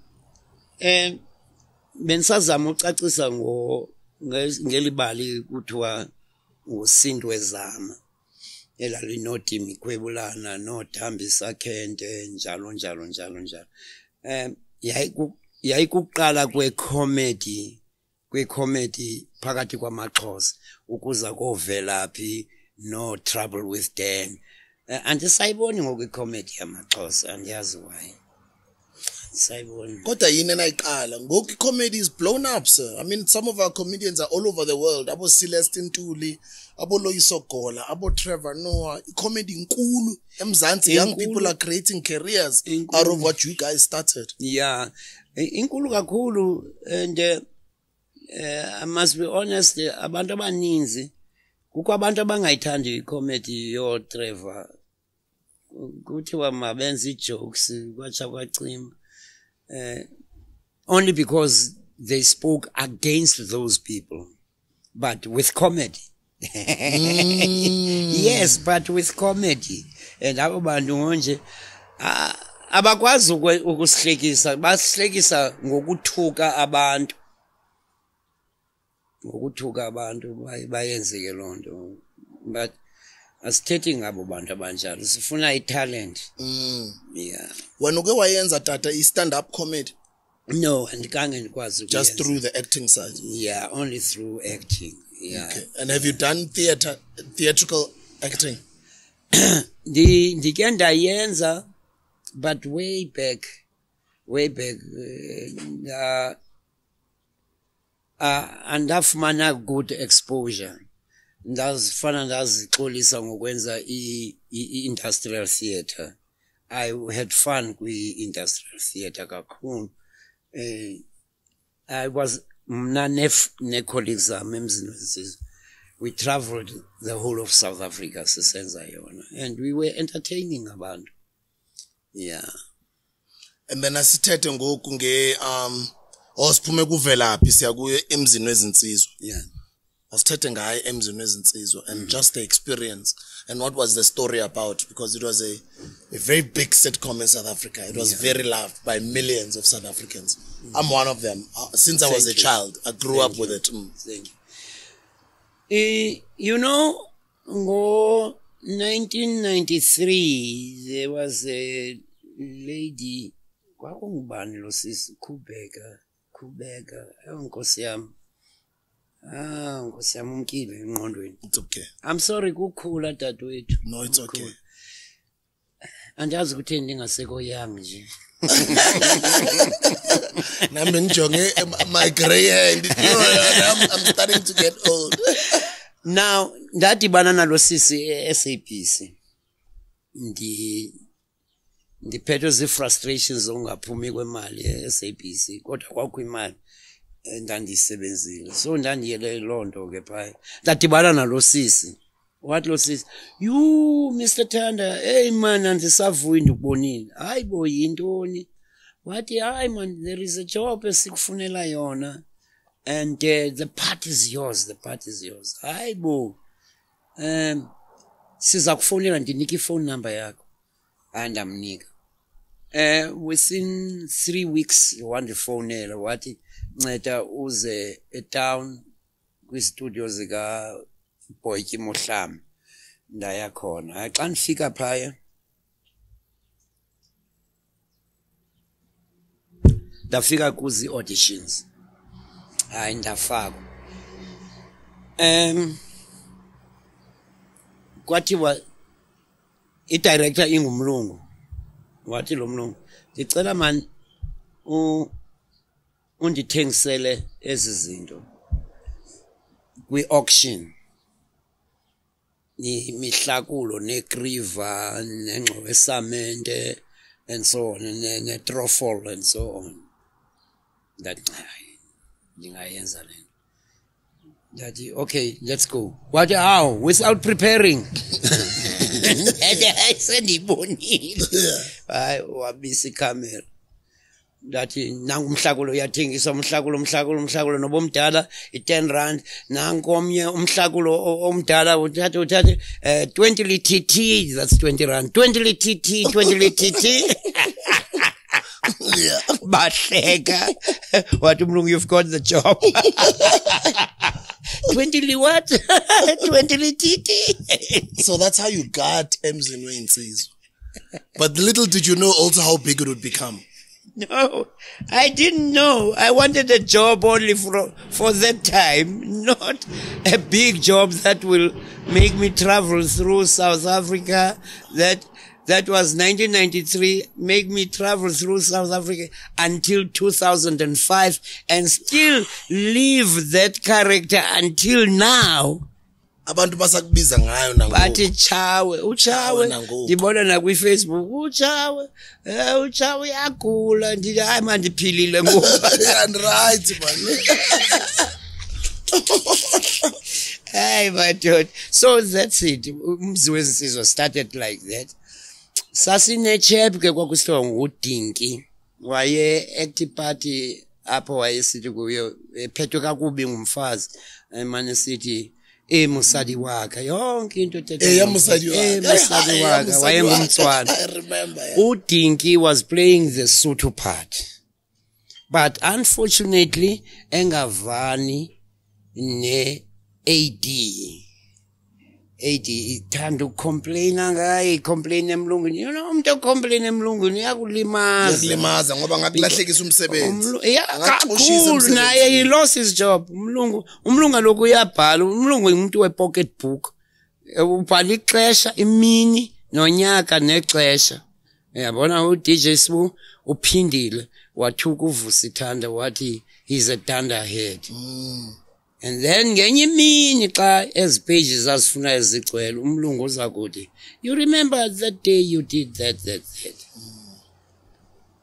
um bendisazama ucacisa ngeli bali ngelibali kuthiwa usinto elalinodim ikhwebulana nothambisa khente njalo njalo njalo. Njalo um yayikuqala kwekhomedi kwikhomedi phakathi kwamaxhosa ukuza kovelaphi no-trouble with dan. Uh, andisayiboni ngoku ikhomedi yamaxhosa andiyazi wayo sayiboni kodwa yini enayiqala? Ngoku i-comedy is blown up sir. I mean some of our comedians are all over the world. Abo celeste ntuli abo loyiso gola abo trevor noah. I-comedy inkulu. Emzantsi young Inkulu. people are creating careers Inkulu. out of what you guys started. Yeah i- inkulu kakhulu. And uh, uh, i must be honest eh, abantu abaninzi kukho abantu abangayithandi icomedy yotrevor. Kuthiwa mabenze ii-jokes kwatsha kwacima uh, only because they spoke against those people but with comedy. Yes but with comedy. And abo bantu ngonje abakwazi ukusihlekisa basihlekisa ngokuthuka abantu. Ngokuthuka abantu bay- bayenzeke loo nto. But asithethi ngabo bantu abanjalo sifuna italent. Yeah. Wena uke wayenza tata i-stand up comedy? No andikange ndikwazi just through the acting side? Yeah only through acting yeah. Okay. and have you done theater theatrical acting? Ndi ndike ndayenza but way back way back uh, uh, andafumana good exposure ndazifana ndazixolisa ngokwenza i-industrial theatre. I had fun kwi-industrial theatre kakhulu. Um i was mna nee-colleagues zam emzini wesizwe we traveled the whole of south africa sisenza yona and we were entertaining abantu. Yeah. And then asithethe ngoku nge um osiphume kuvelaphi siya kuyo emzini wezinsizwa? Yeah asithethe ngayo emzini wezinsizwa and just the experience and what was the story about because it was a, a very big sitcom in south africa. It was very loved by millions of south africans. I'm one of them. Uh, since i was a you. child i grew up with it. Mm. thank you. Uh, you know ngo 1993 there was a lady kwakungubani lo sisi khubeka khubeka eyo nkosi yam ah nkosi yam umkile engqondweni. It's okay. I'm sorry kukhula dadewethu. No it's okay. Andiyazi ukuthi ndingaseko young nje. Nami ngijonge em- my grey hair I'm, i'm starting to get old. Now ndadibana nalo sisi e-sabc ndi ndiphethwe zii-frustrations zokungaphumi kwemali e-sabc kodwa kwakho imali endandiyisebenzile so ndandiyele loo nto ke phaya. Ndadibana nalo sisi. Wathi lo sisi? You mr tanda eyi man andisavuyi ndikubonile. Hayi bo yintoni? Wathi hayi man there is a job esikufunela yona and uh, the part is yours the part is yours. Hayi bo. Um siza kufonela ndinika ifone number yakho. Hayi ndamnika. Uh, within three weeks wandifowunela wathi nceda uze etown kwistudio zikaboytyi mohlame ndaya khona. Hayi, xa ndifika phaya. Ndafika kuzi-auditions. Hayi ndafakwa. Um kwathiwa idirector ingumlungu. Wathi lo mlungu ndicela mani u- undithengisele ezi zinto kwi-auction. Imihlakulo nekriva nengxowesamente and so on ne- netrofol and so on. Ndathi hayi ndingayenza le nto. Ndathi okay let's go. Wathi how without preparing. Sendiyibonile. Hayi wabisa ikhamera ndathi nangu umhlakulo uyathengiswa umhlakulo umhlakulo umhlakulo noba omdala i-ten rand. Nanku omnye umhlakulo omdala uthathe uthathe um twenty li-tt that's twenty rand. Twenty li-tt twenty yeah. bahleka. Wathi umlungu you've got the job. 20 li what? 20 li-tt So that's how you got Emzini Wezinsizwa. But little did you know also how big it would become. No, I didn't know. I wanted a job only for for that time, not a big job that will make me travel through South Africa. That that was 1993. Make me travel through South Africa until 2005, and still live that character until now. Abantu basakubiza ngayo bathi chawe uchawe ndibona nakwifacebook utshawe um uchawe uyagula. Ndithi hayi mandiphilile ngoku. And right man. hayi madoda. So that's it. Umzi wezisizwe started like that. Sasinechep ke kwakusithiwa ngudinki. Waye-act party apho wayesithi kuyo ephethwe kakubi ngumfazi. Emane sithi Eh, emusali wakhe yonke into emusali wakhe wayengumtswana udinki was playing the sutu part but unfortunately engavani ne-ad AD ithanda ukucomplaina ngaye icomplain emlungwini. You know umuntu okomplaina emlungwini uyakulimazakulimaza ngoba ngakulahlekisa umsebenzi. Kakhulu naye he lost his job. Umlungu umlungu aloku uyabhala. Umlungu ngumuntu we-pocket book. Ubhala ixesha imini nonyaka nexesha. Yabona udj sbu uphindile. Wathuka uvusithanda wathi he's a dunderhead and then ngenye imini xa ezi pages zazifunayo zigcwele umlungu uza kuthi you remember that day you did that that that?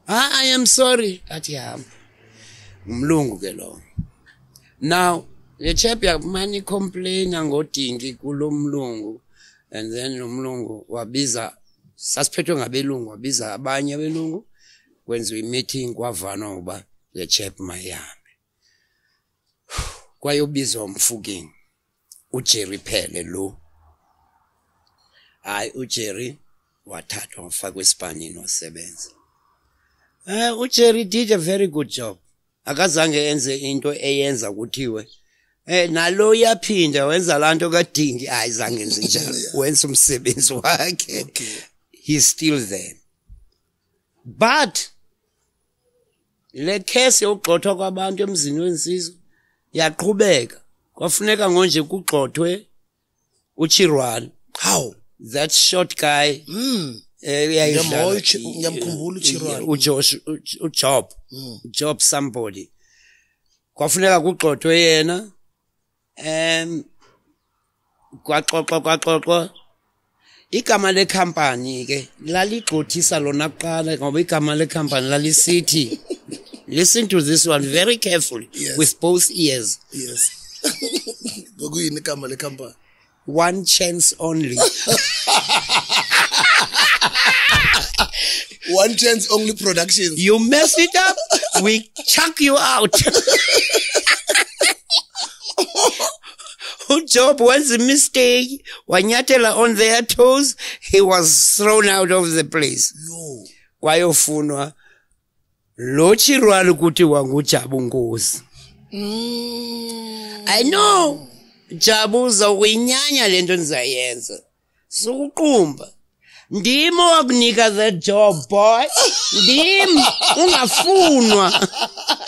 Ah, i am sorry. Athi hamba umlungu ke lo now le chap yakumane icomplaina ngodingi kulo mlungu and then lo mlungu wabiza sasiphethwe ngabelungu wabiza abanye abelungu kwenziwa imeeting kwavanwa uba le chap mayihambe kwayobizwa umfukeni ujerry phele lo. Hayi ujerry wathathwa wafakwa esipanini wasebenza. Um ujerry did a very good job. Akazange enze into eyenza kuthiwe Eh nalo uyaphinda wenza lanto kadingi. Hayi zange enze njalo wenza umsebenzi wakhe. He's still there. But le case yokugxothwa kwabantu emzini wensizwe yaqhubeka. Kwafuneka ngonje kugxothwe uchirwana How? that short guy. Mm. ngiyamkhumbula uChirwana. ujosh uJ- ujob. Job somebody. Kwafuneka kugxothwe yena. Em kwaxoxwa kwaxoxwa. Igama lekhampani ke laligxothisa lona kuqala ngoba igama lekhampani lalisithi listen to this one very carefully Yes. with both ears Yes. Ngokuyini igama lekhampani? one chance only One chance only productions. you mess it up we chuck you out ujob wenza imistake wanyathela on their toes. He was thrown out of the place. Yo. kwayofunwa lo chirwani ukuthi wangujabu nkosi. Mm. i know. Jabu uzawuyinyanya le nto ndizayenza sukuqumba. Ndim owakunika that job boy. Ndim ungafunwa.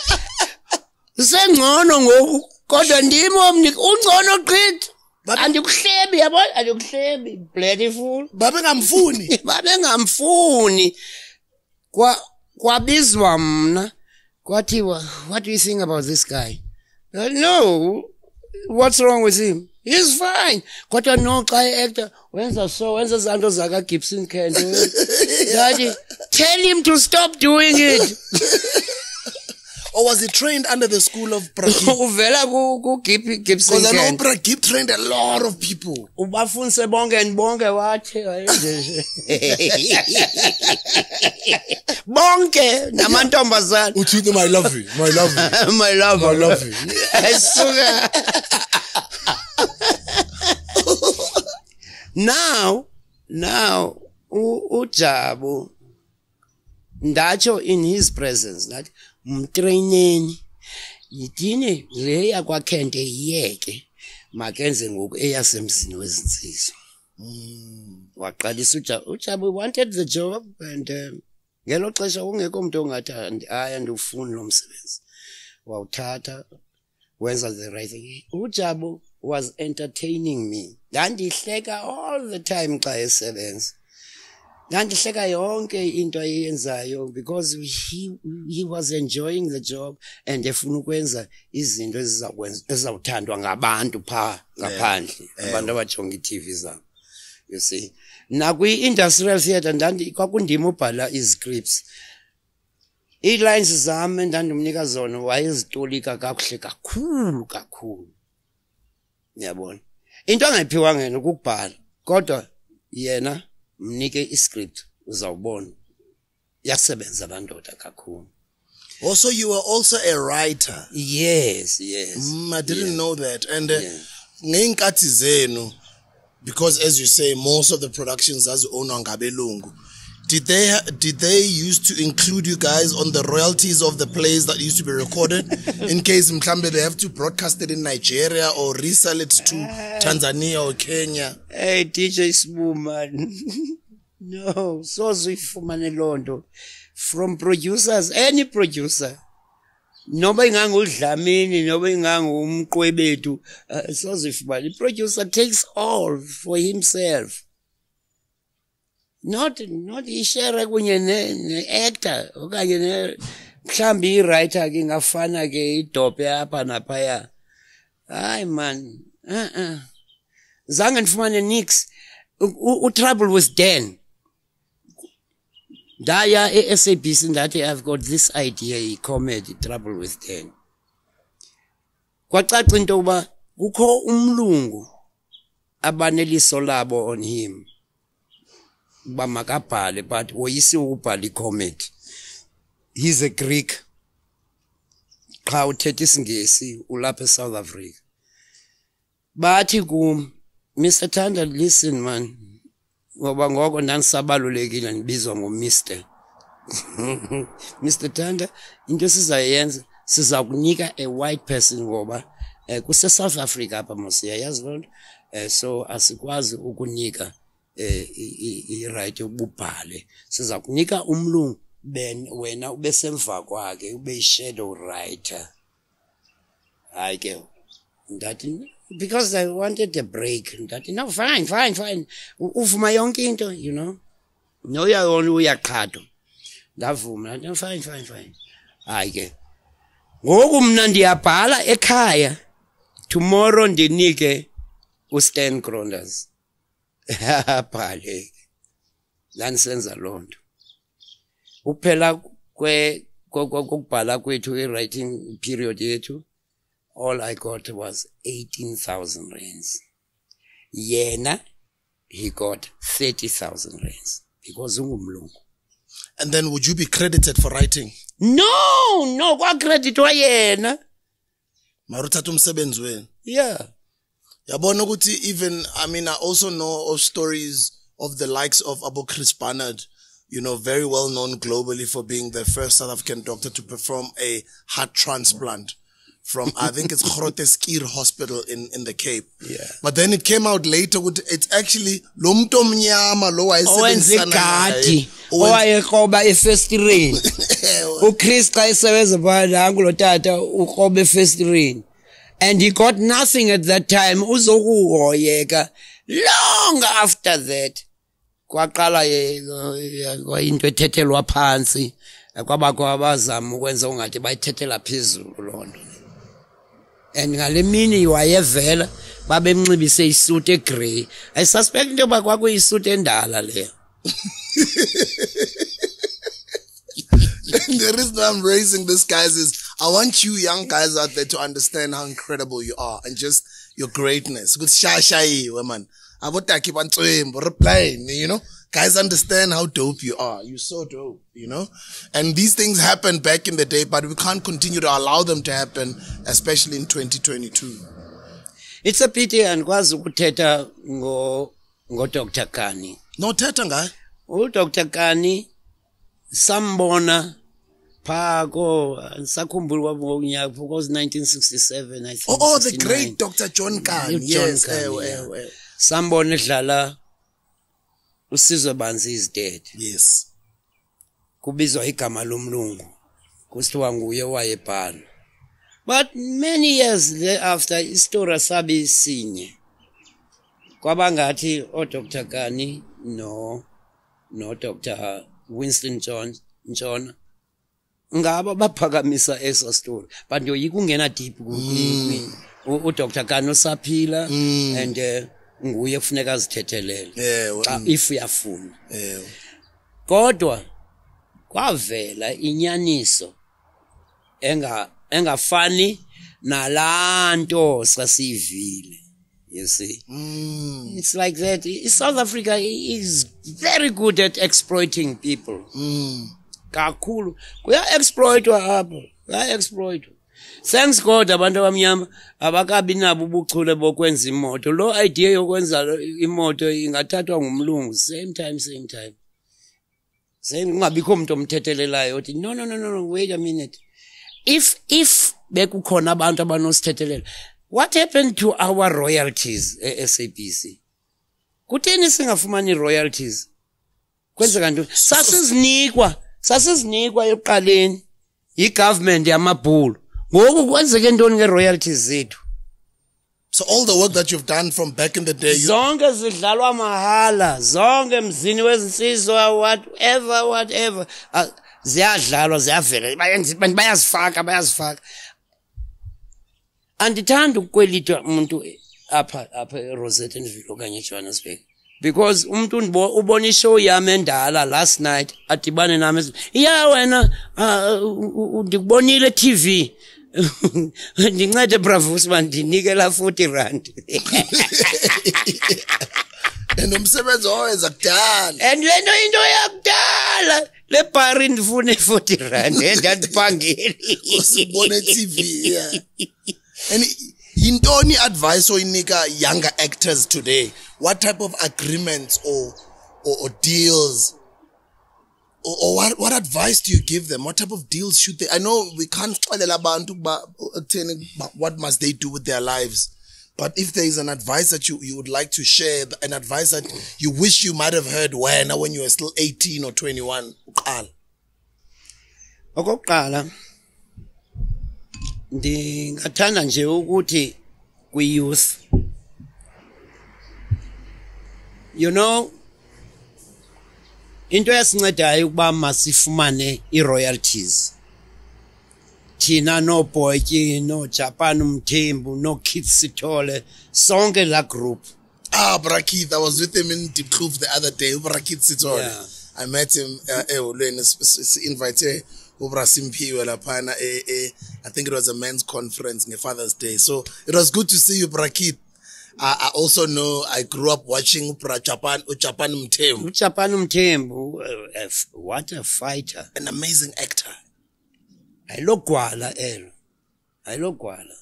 Usengcono ngoku. Kodwa ndim omnika ungcono gqithi andikuhlebi yabona andikuhlebi bloody fool Babe ngamfuni. babengamfuni. Kwa kwabizwa mna kwathiwa what do you think about this guy? No what's wrong with him? He's fine. Kodwa no xa e-actor wenza so wenza zanto zakagibson kent ndathi tell him to stop doing it or was he trained under the school of uvela ku ku Gib- trained a lot of people. ubafundise bonke ndibonke wathi bonke namantombazana Uthi my love you, my love you. my love I love you. esuka now now ujabu ndatsho in his presence ndathi mtraineni yidini le yakwakhente yiyeke. Makenze ngoku eyasemzini wezinsizwa waqalisa ujabu ujabu wanted the job and um, ngelo xesha kungekho mntu ongathi "Andi- hayi andiwufuni lo msebenzi. Wawuthatha wenza the right thing. Ujabu was entertaining me. Ndandihleka all the time xa esebenza. Ndandihleka yonke into ayenzayo because he, he was enjoying the job and efuna ukwenza izinto ezizawuthandwa ngabantu phaa ngaphandle abantu abajonga ii-tv zabo you see. Nakwi-industrial theatre ndandi kwakundima ubhala iziscripts ii-lines zam endandimnika zona wayezitolika kakuhle kakhulu kakhulu. Uyabona? Into angayiphiwanga yena kukubhala kodwa yena mnike iscript uzawubona yasebenza laa ndoda kakhulu Also, you were also a writer. yes yes Mm, I didn't Yeah. know that. And uh, Yeah. zenu, because as you say, most of the productions zazi-ownwa ngabelungu. Did they did they used to include you guys on the royalties of the plays that used to be recorded? In case mhlambe they have to broadcast it in Nigeria or resell it to Tanzania or Kenya? hey dj sbuman no soze uyifumane loo from producers any producer. Noba ingangudlamini noba ingangumqwebethu uh, soze uyifumane. I-producer takes all for himself not not ishare kunye ne- ne-actor okanye ne mhlawumbi i-writer ke ingafana ke idophe apha naphaya. Hayi man uh-uh. zange ndifumane nix. Utrouble with dan. Ndaya e-sabc ndathi i've got this idea yicomedy trouble with dan. Kwacaca into yokuba kukho umlungu abaneliso labo on him uba makabhale but woyisiwe ukubhala icomedy he's a greek. Qha uthetha isingesi ulapha esouth africa. Bathi kum mr tanda listen man. Ngoba ngoko ndandisabalulekile ndibizwa ngomister. Mr tanda into esizayenza siza kunika a white person ngoba um kusesouth africa apha mosiyayazi loo nto. Um so asikwazi ukunika irayithi yokuba ubhale siza kunika umlungu ben wena ube semva kwakhe ube yi-shadow writer. Hayi ke ndathi because i wanted a break ndathi no fine fine fine. Uvuma yonke into you know. Noyayona uyaqhathwa ndavuma ndathi fine fine fine. Hayi ke ngoku mna ndiyabhala ekhaya tomorrow ndinike ustan gronders abhale ke ndandisenza loo nto ukuphela kokubhala kwethu i-writing period yethu all I got was 18,000 rands. Yena, he got 30,000 rands because ungumlungu. And then would you be credited for writing? No, no, kwa credit wa yena. maruthatha umsebenzi wenu. Yeah. Yabona ukuthi even i mean i also know of stories of the likes of abu chris barnard you know very well known globally for being the first south african doctor to perform a heart transplant from i think it's Groote Schuur hospital in in the cape Yeah. but then it came out later ukuthi it's actually lo muntu omnyama lo wayesebenzisana naye, igadi. owenze- Owayekroba efestireni. uChris xa esebenza phana nangu lo tata ukroba efestireni. And he got nothing at that time. Uzokuhoyeka long after that. kwaqala into ethethelwa phantsi kwabakho abazama ukwenza ungathi bayithethela phezulu loo nto and ngale mini wayevela babemnxibise isuti egrey i suspect into yoba kwakuyisuti endala leyo the reason I'm raising this, guys, is I want you young guys out there to understand how incredible you are and just your greatness. Good shashayiwe man. Abotaki bantswembu replying, you know? Guys understand how dope you are. You're so dope, you know? And these things happened back in the day, but we can't continue to allow them to happen, especially in 2022. it's a pity andikwazi ukuthetha ngo ngodr kani No thetha ngaye. udr kani sambona phaa ko andisakhumbuli kwakunyaka because 1967 I think, Oh, oh, the great Dr. John Khan. John Yes, Khan, ewe, yeah. ewe, ewe. sambona edlala usizwe banzi is dead Yes. kubizwa igama lomlungu kusithiwa nguye wayebhala but many years thereafter isitori sabe sinye kwabangathi odr kani no no dr winston john ntshona ngabo baphakamisa esa story. But ndoyika ungena deep udr. Kani usaphila and uh, nguye kufuneka azithethelele. Xa mm. if uyafuna. Kodwa kwavela inyaniso enga engafani nalanto sasiyivile you see. Mm, it's like that. South africa is very good at exploiting people. Mm. Kakhulu. Kuya-exploitwa apho kuyaexploitwa. Thanks god abantu abamnyama abakabi nabo ubuchule bokwenza imoto. Lo idea yokwenza imoto ingathathwa ngumlungu same time same time. Same kungabikho umuntu omthethelelayo othi no no no no no wait a minute. If if bekukhona abantu abanosithethelela what happened to our royalties e-sabc kutheni singafumani royalties? Kwenzeka ntoni? Sasizinikwa sasizinikwa ekuqaleni yigovernment yamabhulu. Ngoku kwenzeke ntoni nge-royalties zethu? So all the work that you've done from back in the day, you, zonke zidlalwa mahala zonke mzini wezinsizwa whatever whatever. Ah, ziyadlalwa ziyavela. Bayenzi- bantu bayazifaka bayazifaka. Andithandi ukukwelitwa umuntu apha apha erosettenville okanye ejohannesburg because umuntu ubona ishow yami endala last night adibane nami ya wena ah, ndikubonile TV ndincede bravo usman ndinikela 40 rand. Nomsebenzi wawenza kudala. And lento into yakudala le bari ndifune 40 rand eh, endandiphangeli usibone TV yeah. And yintoni advice oyinika younger actors today? What type of agreements or or, or deals or, or what what advice do you give them? What type of deals should they? I know we can't tell abantu what must they do with their lives. But if there is an advice that you, you would like to share, an advice that you wish you might have heard when when you were still 18 or 21, uqala. okokuqala ndingathanda nje ukuthi kwi-youth you know into esincedayo ukuba masifumane i-royalties thina noobhotyi noojapan umthembu nookits sithole sonke laa group Ah, Brakith. I was with him in Deep Kloof the other day. Brakith Sitole. Yeah. I met him uh, eholweni invite ubra Simpiwe laphana eh, eh, I think it was a men's conference on Father's Day. So it was good to see you Brakith. I, I also know I grew up watching Bra Japan Japan Mtem, ujapan umthembu eh, eh, what a fighter an amazing actor. ayilogwala elo ayilogwala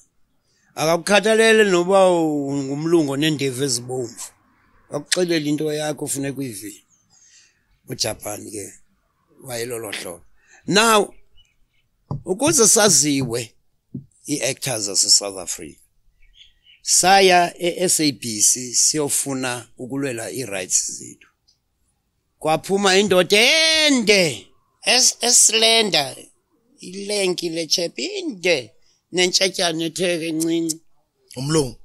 akakukhathalele noba ungumlungu nendevu ezibomvu akuxelela into yakho funeka uyivile ujapan ke wayelolo hlobo now ukuze saziwe ii-actors zase-south africa saya e-sabc siyofuna ukulwela ii-rights zethu. Kwaphuma indoda ende es- eslender ilenki lechep inde nentshaatyana etheke encinci Umlungu.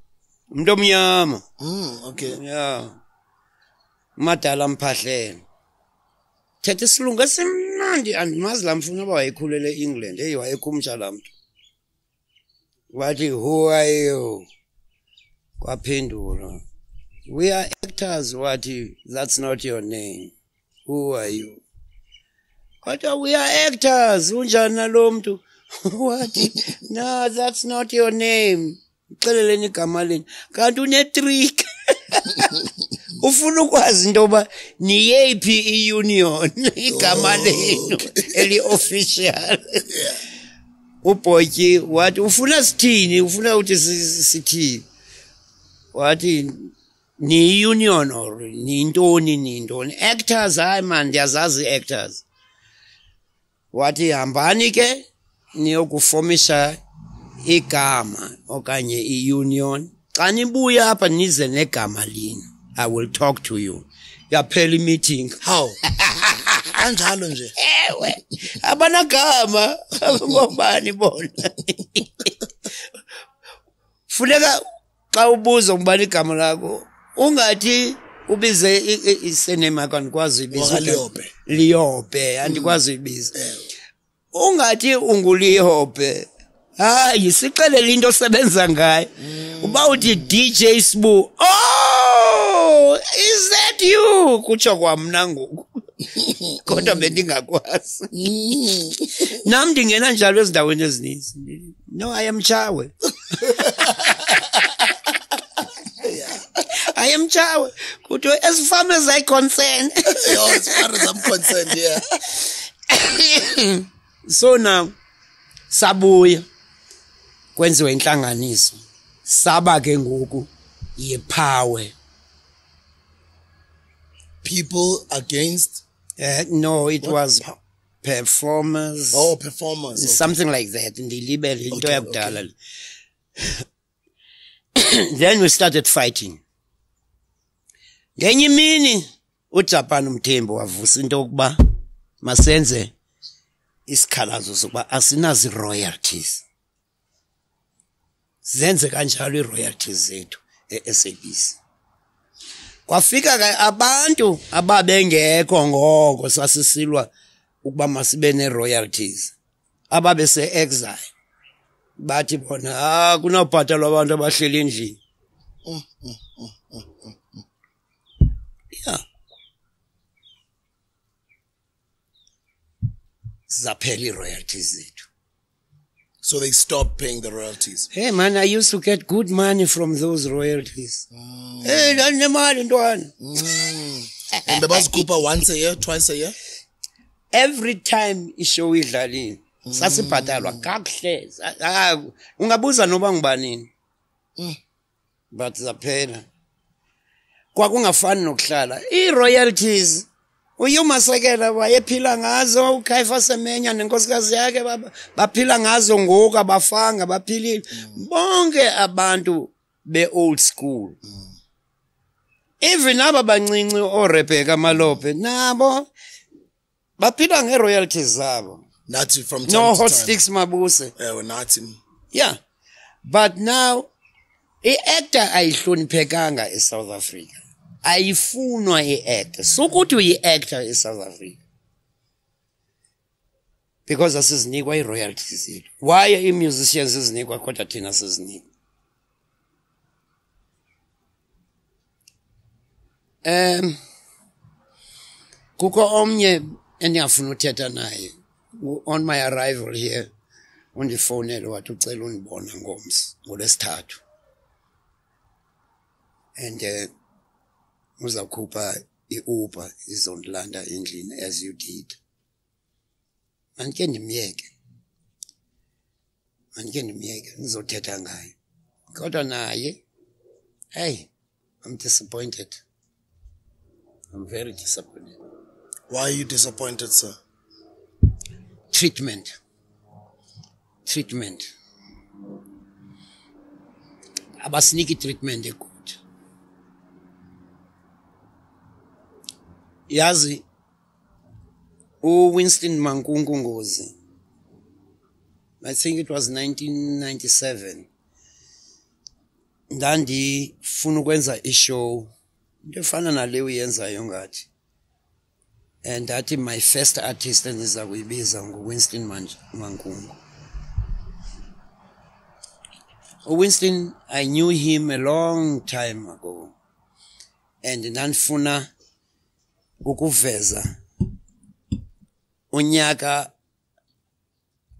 umntu omnyama Mm, okay. ya madala mphahlele thetha isilungu esimnandi. Andimazi laa mfuna uba wayekhulele england eyi wayekhumtsha laa mntu. Wathi who are you? Kwaphendula. We are actors wathi that's not your name. Who are you? Kodwa we are actors unjani nalo mntu? Wathi no that's not your name. Xeleleni igama leni kanti une-trick ufuna ukwazi into yoba niyeyiphi i-union? Igama lenu eli-official. Ubhotyi wathi ufuna sithini? Ufuna ukuthi si- sithini? Wathi niyi-union or niyintoni niyintoni actors hayi man ndiyazazi i-actors. Wathi hambani ke niyokufomisha igama okanye i-union. Xa nibuya apha nize negama lini i will talk to you. Yaphela i-meeting. How? Kanjalo nje. Ewe. Abanagama. Ngobani bona? Funeka xa ubuza ngubani igama lakho ungathi ubize i- i- isename yakho andikwazi uyibiza. Wakaliyope. liyope andikwazi uyibiza. Ungathi unguliyope hayi sixelele into osebenza ngayo. Uba uthi dj sbu oh! Is that you? Kutsho kwamna ngoku kodwa bendingakwazi nam ndingena njalo ezindaweni ezininzi. No i am chawe. I am chawe. Kuthiwe as far as i concern. Yo, as far as i'm concerned yeah. So now sabuya. Kwenziwe intlanganiso. Saba ke ngoku yipower people against uh, no it what? was performers oh performers okay. something like that ndilibele into Okay, yakudala le. then we started fighting ngenye imini ujapan umthembu wavusa into yokuba masenze isikhalazo sokuba asinazi-royalties zenze kanjalo ii-royalties zethu e-sabc kwafika ke abantu ababengekho ngoko sasisilwa ukuba masibe ne-royalties ababese-exile bathi bona ah kunawubhatalwa abantu abahleli endlini. Ya. Zaphela ii-royalties zethu so they stopped paying the royalties. Hey man i used to get good money from those royalties. Hey ndandinemali Mm. and bebazikhupha once a year twice a year? Every time ishow idlalile sasibhatalwa kakuhle. Ungabuza noba ngubanini but zaphela. Kwakungafani nokuhlala. Ii-royalties uyumasekela wayephila ngazo ukhayifa semenya nenkosikazi yakhe ba- baphila ngazo ngoku abafanga baphilile. Bonke abantu be-old school even aba bancinci oorebheka malope nabo baphila ngee-royalties zabo. Nathi from time no to hot time. sticks mabuse. Ewe nathi. Yeah but now i-actor ayihloniphekanga esouth africa. Ayifunwa i-actor sukuthi uyi-actor esouth africa because asizinikwa ii-royalties zethu. Why ii-musicians zizinikwa kodwa thina sizinikwa? Um kukho omnye endingafuna uthetha naye. On my arrival here undifowunele wathi ucela undibona ngomsi ngolwesithathu. And uh, uzawukhupha i-uber izondilanda endlini as you did. Mandike ndimyeke. Mandike ndimyeke ndizothetha ngaye. Kodwa naye hey i'm disappointed. I'm very disappointed. Why are you disappointed sir? Treatment. Treatment. Abasiniki treatment egood yazi uwinston mankunku ngozi i think it was 1997 ndandifuna ukwenza ishow. Into efana nale uyenzayo ngathi and ndathi my first artist endiza kuyibiza nguwinston Man- mankungu uwinston i knew him a long time ago and ndandifuna ukuveza unyaka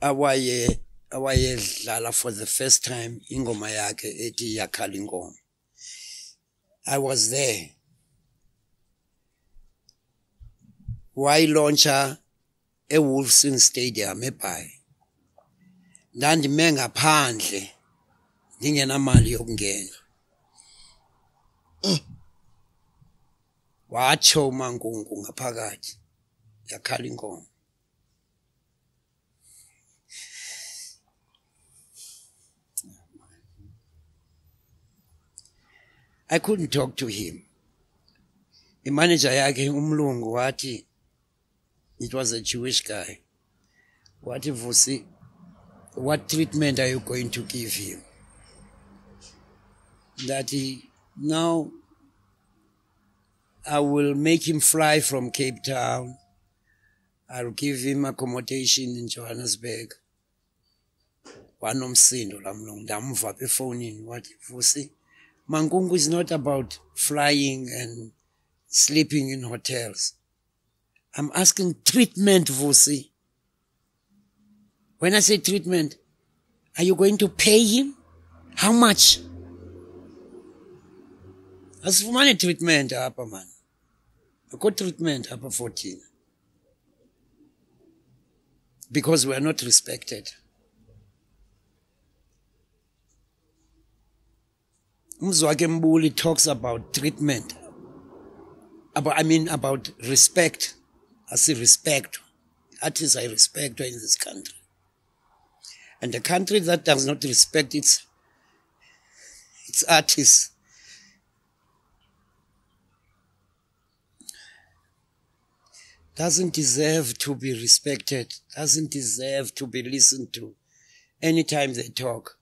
awaye awayedlala for the first time ingoma yakhe ethi yakhala inkomo i was there. Wayilauncha eWolfson Stadium eBhayi. Ndandime ngaphandle ndingenamali yokungena. Watsho umankunku ngaphakathi yakhala I couldn't talk to him. Imanager yakhe umlungu wathi it was a Jewish guy. Wathi Vusi what treatment are you going to give him? That he now I will make him fly from Cape Town. I'll give him accommodation in Johannesburg. wanomsindo lamlungu ndamva apha efowunini wathi vusi mankunku is not about flying and sleeping in hotels. I'm asking treatment vusi. When i say treatment are you going to pay him? How much? Asifumane treatment apha man akho treatment apha for thina because we are not respected. Umzwakhe mbuli talks about treatment about, i mean about respect. Asirespectwa artists respect in this country. And a country that does not respect its its artists doesn't deserve to be respected doesn't deserve to be listened to anytime they talk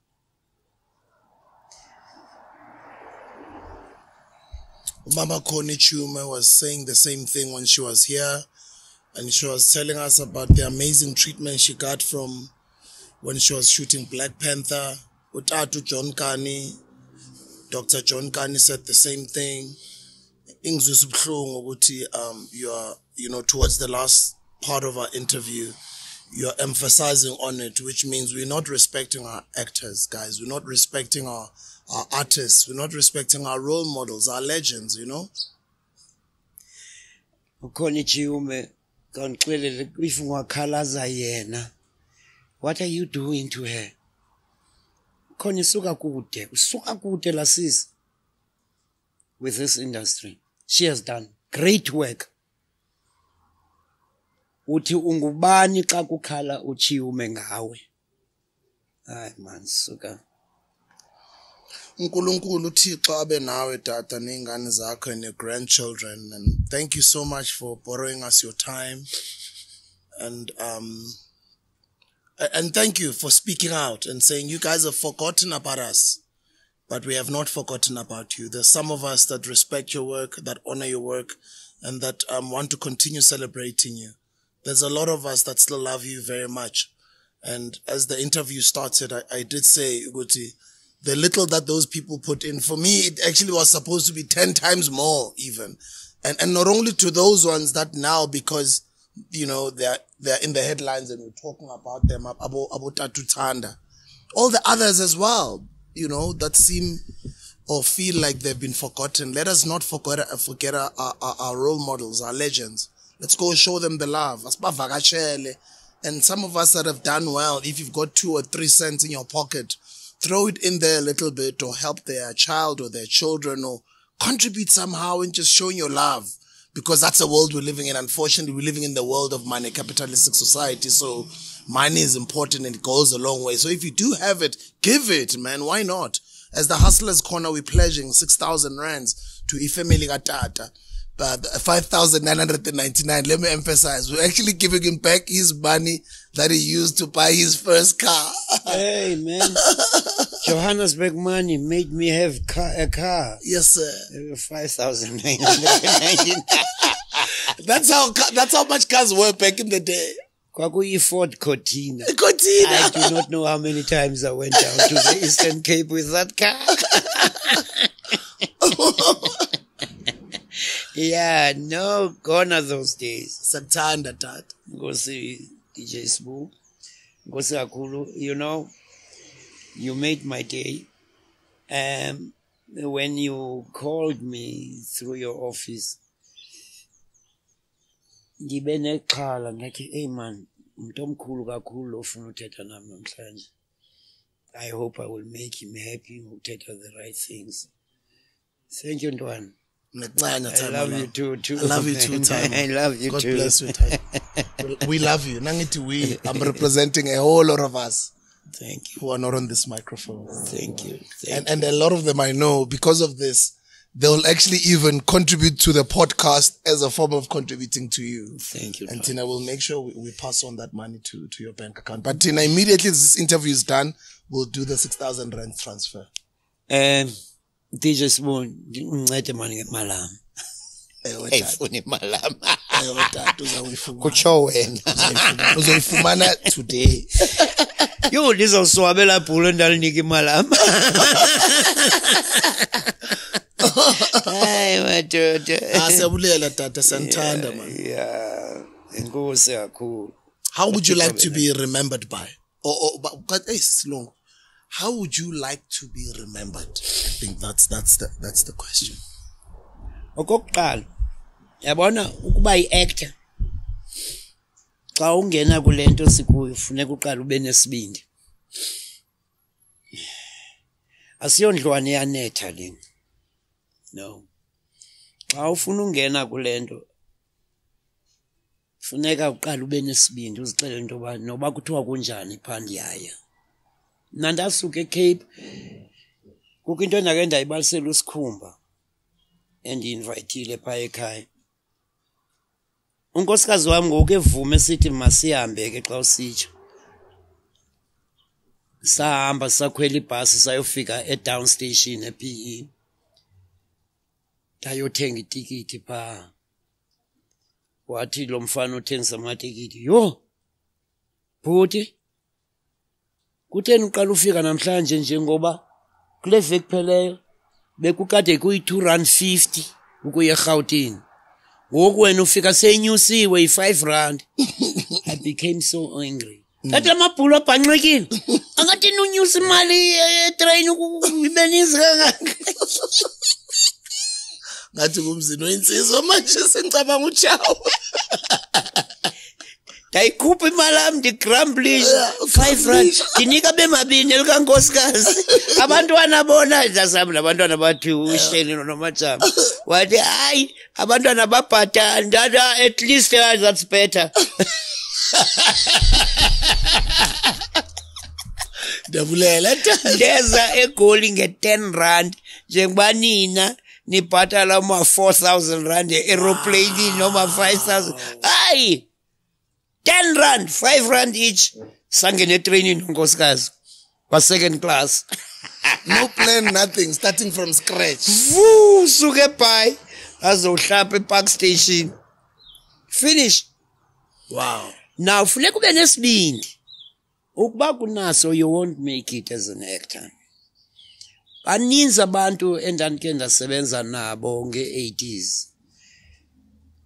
Mama Connie Chiume was saying the same thing when she was here, and she was telling us about the amazing treatment she got from when she was shooting Black Panther. Utatu John Kani, Dr. John Kani said the same thing. Um you are you know towards the last part of our interview you're emphasizing on it which means we're not respecting our actors guys. We're not respecting our our artists. We're not respecting our role models our legends you know? What are you doing to her? With this industry. She has done great work uthi ungubani xa kukhala ngawe? Hayi uNkulunkulu uThixo abe nawe tata nezingane zakho and grandchildren and thank you so much for borrowing us your time. And um and thank you for speaking out and saying you guys have forgotten about us but we have not forgotten about you. There's some of us that respect your work that honor your work and that um, want to continue celebrating you there's a lot of us that still love you very much. And as the interview started i, I did say Uguti, the little that those people put in for me it actually was supposed to be 10 times more even. And and not only to those ones that now because you know they're they're in the headlines and we're talking about them about about Thanda. all the others as well you know that seem or feel like they've been forgotten. Let us not forget forget our, our, our role models our legends let's go show them the love and some of us that have done well if you've got two or three cents in your pocket throw it in there a little bit or help their child or their children or contribute somehow in just showing your love because that's the world we're living in. Unfortunately, we're living in the world of money, capitalistic society. So money is important and it goes a long way. So if you do have it, give it, man. Why not? As the Hustlers Corner, we're pledging 6,000 rands to Ifemeli Gatata. But 5,999, let me emphasize, we're actually giving him back his money that he used to buy his first car. hey man johannesburg money made me have car, a car yes, sir. 5999 That's how, that's how much cars were back in the day. kwakuyi-ford cortina I do not know how many times I went down to the Eastern Cape with that car. Yeah, no, gone those days. Satanda, dad. Go see DJ Smooth. Nkosi kakhulu, you know, you made my day. Um, when you called me through your office, ngibe nexhala ngathi hey man umuntu omkhulu kakhulu ofuna uthetha nami namhlanje i hope i will make him happy ngokuthetha the right things thank you ntwana Nekuncane, i love you too too I love you too, man. I love you God too bless you, Thabo. we love you. Nangithi we, I'm representing a whole lot of us thank you who are not on this microphone. thank you thank And, and a lot of them I know because of this, they'll actually even contribute to the podcast as a form of contributing to you. thank you And Tina will make sure we, we pass on that money to, to your bank account. But Tina, immediately this interview is done, we'll do the 6,000 rand transfer. um DJ Spoon ungincede mani ngemalami Ewe, tata. ayifuni imalami Ewe, tata, uzoyifumana. kutsho wena Uzoyifumana. Today. yho ndizawuswabela bhulo endalinika imalami hayi madoda Ah, siyabulela tata, sanithanda man. ya inkosi kakhulu How would you like to be remembered by? Or, or but, but hey, slow. How would you like to be remembered? I think that's that's the that's the question. okokuqala yabona ukuba yi-actor xa ungena kule nto sikuyo funeka uqala ube nesibindi asiyondlwane yanetha lena no xa ufuna ungena kule nto funeka uqala ube nesibindi uzixele into yoba noba kuthiwa kunjani phandi ndiyaya mna ndasuka ecape kukho into endake ndayibalisela usikhumba endiyinvayithile phaa ekhaya. Unkosikazi wam ngoku evume esithi masihambe ke xa usitsho. Sahamba sakhwela ibhasi sayofika edown station e-pe ndayothenga itikiti phaa. Wathi lo mfana othengisa amatikiti yho! Bhuti! Kutheni uqala ufika namhlanje njengoba kule veki pheleyo bekukade kuyi-two rand fifty ukuya erhawutini ngoku wena ufika senyusiwe yi-five rand. I became so angry. Ngathi la mabhulu abhanxekile angathi nunyusa imali etreyini ibe ninzi kangaka. Ngathi kumzini weinsizwa manje sengicabanga utshawo ndayikhupha malam am ndigramblise five rand. ndinika bemabini elikankosikazi. Abantwana bona ndazam nabantwana bathi uhleli nonomajama wathi hayi abantwana babhatala ndathi "Ah, at least uh, that's better. Ndabulela ndeza egoli nge-ten rand njengoba nina nibhatala uma-four thousand rand e-aeroplanini noma five thousand. Hayi ten rand five rand each. Sangena etreyinini unkosikazi kwa-second class. No plan nothing. Starting from scratch. Vu suke ebhayi azowuhlapha epark station. Finish. Wow. Now funeka ube nesibindi. Ukuba kunaso you won't make it as an actor. Baninzi abantu endandike ndasebenza nabo nge-80s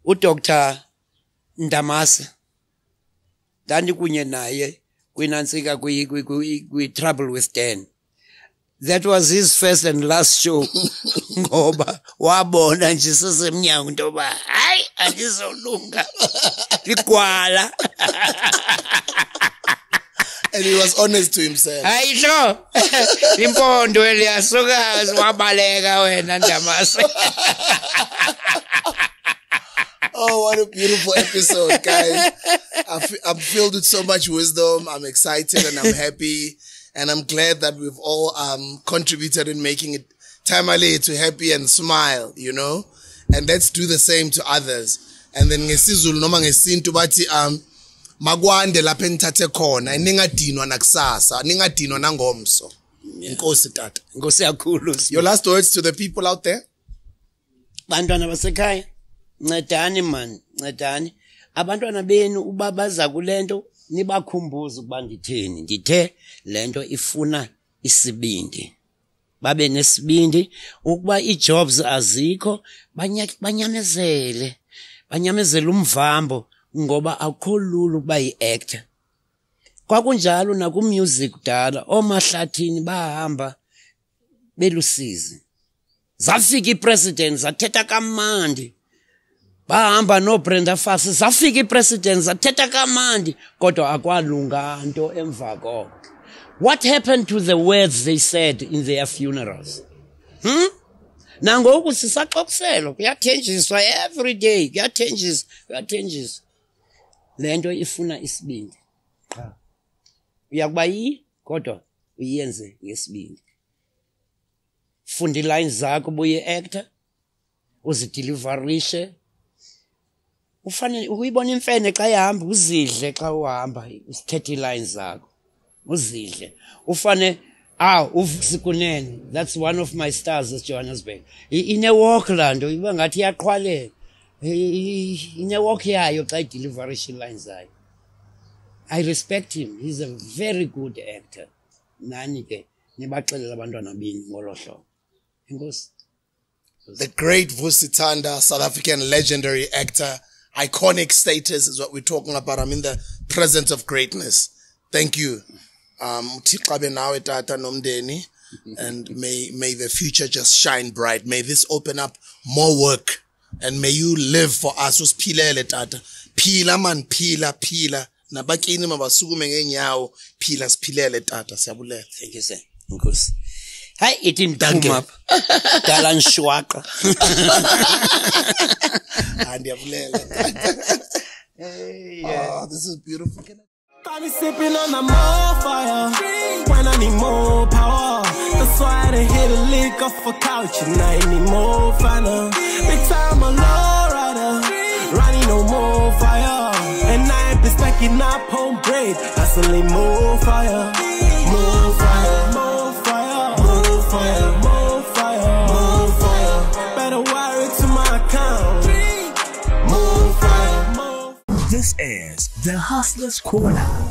udr ndamasa. Ndandikunye naye kwinantsika kwi- kwi- kwi- kwi-trouble with dan. That was his first and last show. Ngoba wabona nje sesemnyango into yoba hayi andizolunga. Ligwala. And he was honest to himself. Hayi sho. Impondo eliyasukazi wabaleka wena ndamase Oh, what a beautiful episode, guys. I I'm filled with so much wisdom. I'm excited and I'm happy. And I'm glad that we've all um, contributed in making it Tamale to happy and smile, you know? And let's do the same to others. And then ngesizulu noma ngesintu bathi um makwande lapha enithathe khona ningadinwa nakusasa ningadinwa nangomso inkosi tata nkosi yakhulu your last words to the people out there bantwana basekhaya ncedani mani ncedani. Abantwana benu uba baza kule nto nibakhumbuze ukuba nditheni. Ndithe le nto ifuna isibindi. Babe nesibindi ukuba ii-jobs azikho banya- banyamezele. Banyamezele umvambo ngoba akukho lula ukuba yi-actor. Kwakunjalo nakumusic kudala omahlathini bahamba belusizi. Zafika ipresident zathetha kamandi. Bahamba noobrenda fasi zafika ipresident zathetha kamandi kodwa akwalunga nto emva koko. What happened to the words they said in their funerals? Hmm? nangoku sisaxokiselwa kuyathenjiswa every day kuyathenjiswa kuyathenjiswa. Le nto ifuna isibindi. Qha uyakuba yi kodwa uyenze ngesibindi. Funda iilayini zakho buye actor uzidilivarishe ufanele uyibona imfene xa ihamba uzidle xa uhamba iilines zakho. Uzidle. Ufane aw that's one of my stars ejohannesburg inewalk laa nto iba ngathi iyaqhwalela. Inewalk yayo xa idilivarisha iilines zayo. I respect him. He's a very good actor. Nani ke? Nibaxelela abantwana beni ngolo hlobo. Enkosi The great Vusi Thanda, South African legendary actor, iconic status is what we're talking about. I'm in the presence of greatness. Thank you. Um, and may, may the future just shine bright. May this open up more work and may you live for us. Usiphilele tata. Phila man, phila, pila. Nabakini mabasukume ngenyawo. Phila siphilele tata. Thank you sir enkosi hayi ithi Danke. ndiphuma apha dala nishwaqa Ah, ndiyabulela. Oh, this is beautiful. Can I- Got me sipping on the more fire when I need more power. That's why I done hit a lick off a couch and I need more finer. Big time a low rider, running no more fire. And I ain't been stacking up home bread, hustling more fire, more fire, more fire, more This is the Hustlers Corner.